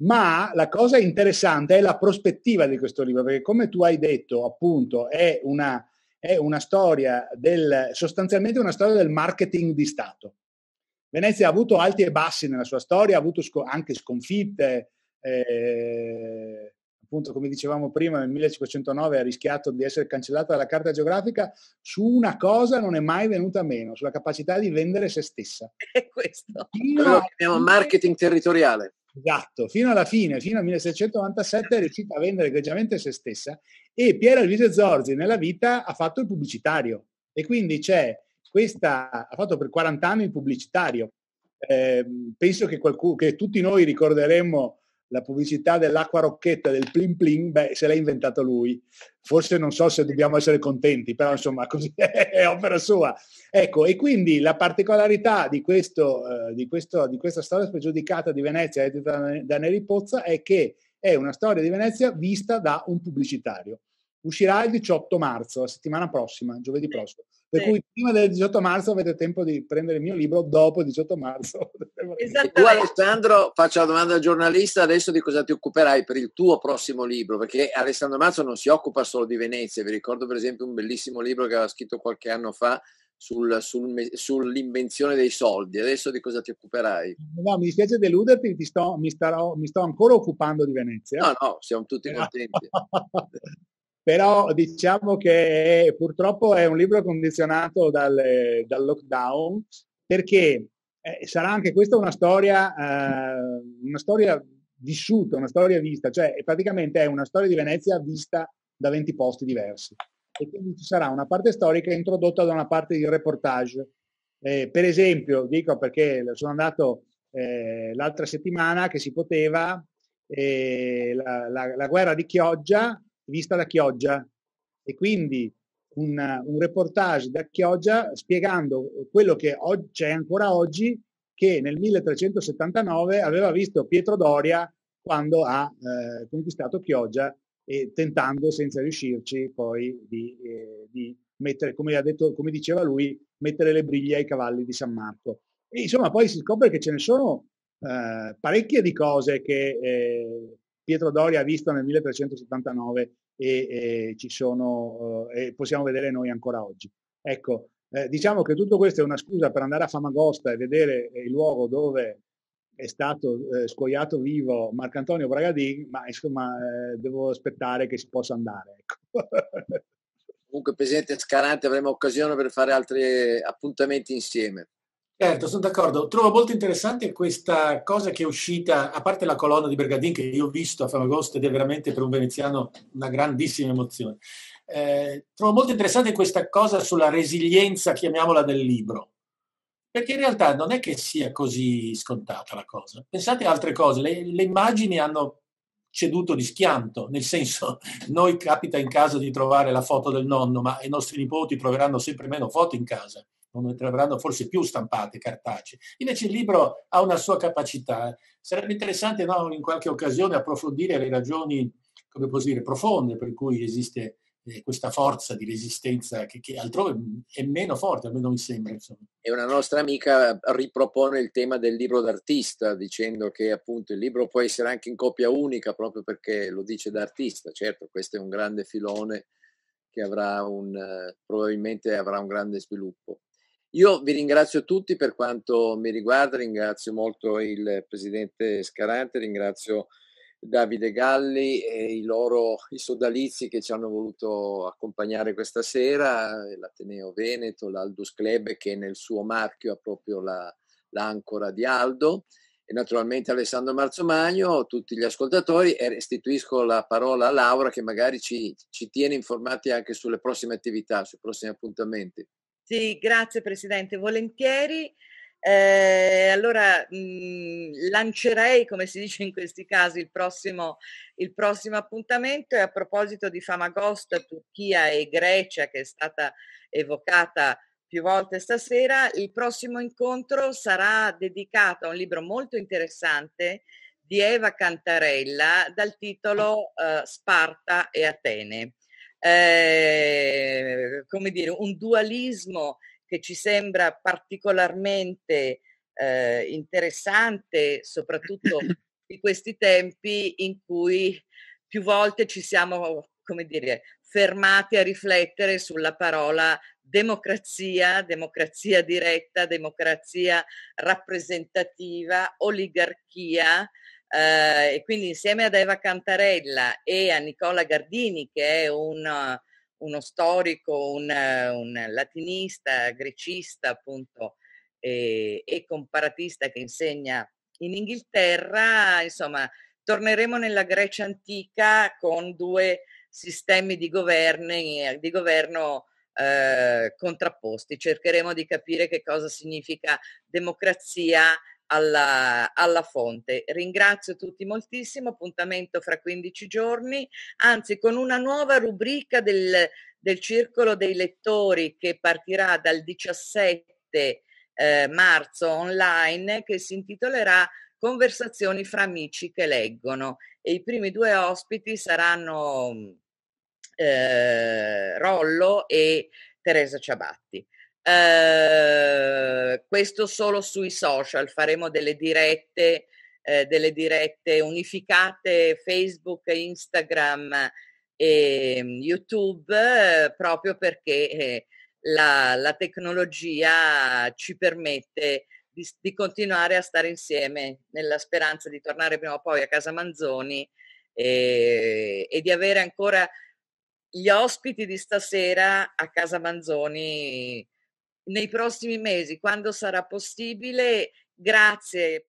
Ma la cosa interessante è la prospettiva di questo libro, perché come tu hai detto, appunto, è una, è una storia del, sostanzialmente una storia del marketing di Stato. Venezia ha avuto alti e bassi nella sua storia, ha avuto sco- anche sconfitte, eh, appunto come dicevamo prima nel 1509 ha rischiato di essere cancellata dalla carta geografica, su una cosa non è mai venuta meno, sulla capacità di vendere se stessa. È questo. Fino Quello che chiamiamo marketing territoriale. Esatto, fino alla fine, fino al 1697 è riuscita a vendere egregiamente se stessa e Piero Elvise Zorzi nella vita ha fatto il pubblicitario e quindi c'è questa ha fatto per 40 anni il pubblicitario. Eh, penso che, qualcuno, che tutti noi ricorderemmo la pubblicità dell'acqua rocchetta del plin plin, beh, se l'ha inventato lui. Forse non so se dobbiamo essere contenti, però insomma così è opera sua. Ecco, e quindi la particolarità di, questo, eh, di, questo, di questa storia spregiudicata di Venezia edita da Neri Pozza è che è una storia di Venezia vista da un pubblicitario. Uscirà il 18 marzo, la settimana prossima, giovedì prossimo. Per sì. cui prima del 18 marzo avete tempo di prendere il mio libro, dopo il 18 marzo. E tu Alessandro, faccio la domanda al giornalista, adesso di cosa ti occuperai per il tuo prossimo libro? Perché Alessandro Mazzo non si occupa solo di Venezia, vi ricordo per esempio un bellissimo libro che aveva scritto qualche anno fa sul, sul, sull'invenzione dei soldi. Adesso di cosa ti occuperai? No, mi dispiace deluderti, ti sto, mi, starò, mi sto ancora occupando di Venezia. No, no, siamo tutti contenti. però diciamo che purtroppo è un libro condizionato dal, dal lockdown perché eh, sarà anche questa una storia, eh, una storia vissuta, una storia vista, cioè praticamente è una storia di Venezia vista da 20 posti diversi. E quindi ci sarà una parte storica introdotta da una parte di reportage. Eh, per esempio, dico perché sono andato eh, l'altra settimana che si poteva, eh, la, la, la, guerra di Chioggia vista da Chioggia e quindi un, un reportage da Chioggia spiegando quello che oggi, c'è ancora oggi che nel 1379 aveva visto Pietro Doria quando ha eh, conquistato Chioggia e tentando senza riuscirci poi di, eh, di mettere, come, ha detto, come diceva lui, mettere le briglie ai cavalli di San Marco. E insomma poi si scopre che ce ne sono eh, parecchie di cose che eh, Pietro Doria ha visto nel 1379 e, e sono, eh, e possiamo vedere noi ancora oggi. Ecco, eh, diciamo che tutto questo è una scusa per andare a Famagosta e vedere il luogo dove è stato eh, scoiato vivo Marcantonio Bragadin, ma insomma eh, devo aspettare che si possa andare. Ecco. Comunque, Presidente Scarante, avremo occasione per fare altri appuntamenti insieme. Certo, sono d'accordo. Trovo molto interessante questa cosa che è uscita, a parte la colonna di Bergadin che io ho visto a Famagosto ed è veramente per un veneziano una grandissima emozione. Eh, trovo molto interessante questa cosa sulla resilienza, chiamiamola, del libro. Perché in realtà non è che sia così scontata la cosa. Pensate a altre cose. Le, le immagini hanno ceduto di schianto, nel senso, noi capita in casa di trovare la foto del nonno, ma i nostri nipoti troveranno sempre meno foto in casa non ne troveranno forse più stampate cartacee. Invece il libro ha una sua capacità. Sarebbe interessante no, in qualche occasione approfondire le ragioni, come posso dire, profonde per cui esiste eh, questa forza di resistenza che, che, altrove è meno forte, almeno mi sembra. Insomma. E una nostra amica ripropone il tema del libro d'artista, dicendo che appunto il libro può essere anche in copia unica proprio perché lo dice d'artista. Certo, questo è un grande filone che avrà un, eh, probabilmente avrà un grande sviluppo. Io vi ringrazio tutti per quanto mi riguarda, ringrazio molto il Presidente Scarante, ringrazio Davide Galli e i loro i sodalizi che ci hanno voluto accompagnare questa sera, l'Ateneo Veneto, l'Aldus Club che nel suo marchio ha proprio la, l'ancora di Aldo e naturalmente Alessandro Marzomagno, tutti gli ascoltatori e restituisco la parola a Laura che magari ci, ci tiene informati anche sulle prossime attività, sui prossimi appuntamenti. Sì, grazie Presidente, volentieri. Eh, allora mh, mhmm, lancerei, come si dice in questi casi, il prossimo, il prossimo appuntamento e a proposito di Famagosta, Turchia e Grecia che è stata evocata più volte stasera, il prossimo incontro sarà dedicato a un libro molto interessante di Eva Cantarella dal titolo uh, Sparta e Atene. Eh, come dire, un dualismo che ci sembra particolarmente eh, interessante, soprattutto in questi tempi in cui più volte ci siamo, come dire, fermati a riflettere sulla parola democrazia, democrazia diretta, democrazia rappresentativa, oligarchia. Eh, e quindi insieme ad Eva Cantarella e a Nicola Gardini, che è un, uno storico, un, un latinista, grecista appunto e, e comparatista che insegna in Inghilterra, insomma, torneremo nella Grecia antica con due sistemi di, governi, di governo eh, contrapposti. Cercheremo di capire che cosa significa democrazia alla, alla, fonte. Ringrazio tutti moltissimo, appuntamento fra 15 giorni, anzi con una nuova rubrica del, del Circolo dei Lettori che partirà dal 17 eh, marzo online che si intitolerà Conversazioni fra amici che leggono e i primi due ospiti saranno eh, Rollo e Teresa Ciabatti. Eh, questo solo sui social, faremo delle dirette, eh, delle dirette unificate Facebook, Instagram e YouTube eh, proprio perché eh, la, la, tecnologia ci permette di, di, continuare a stare insieme nella speranza di tornare prima o poi a casa Manzoni e, e di avere ancora gli ospiti di stasera a casa Manzoni nei prossimi mesi, quando sarà possibile. Grazie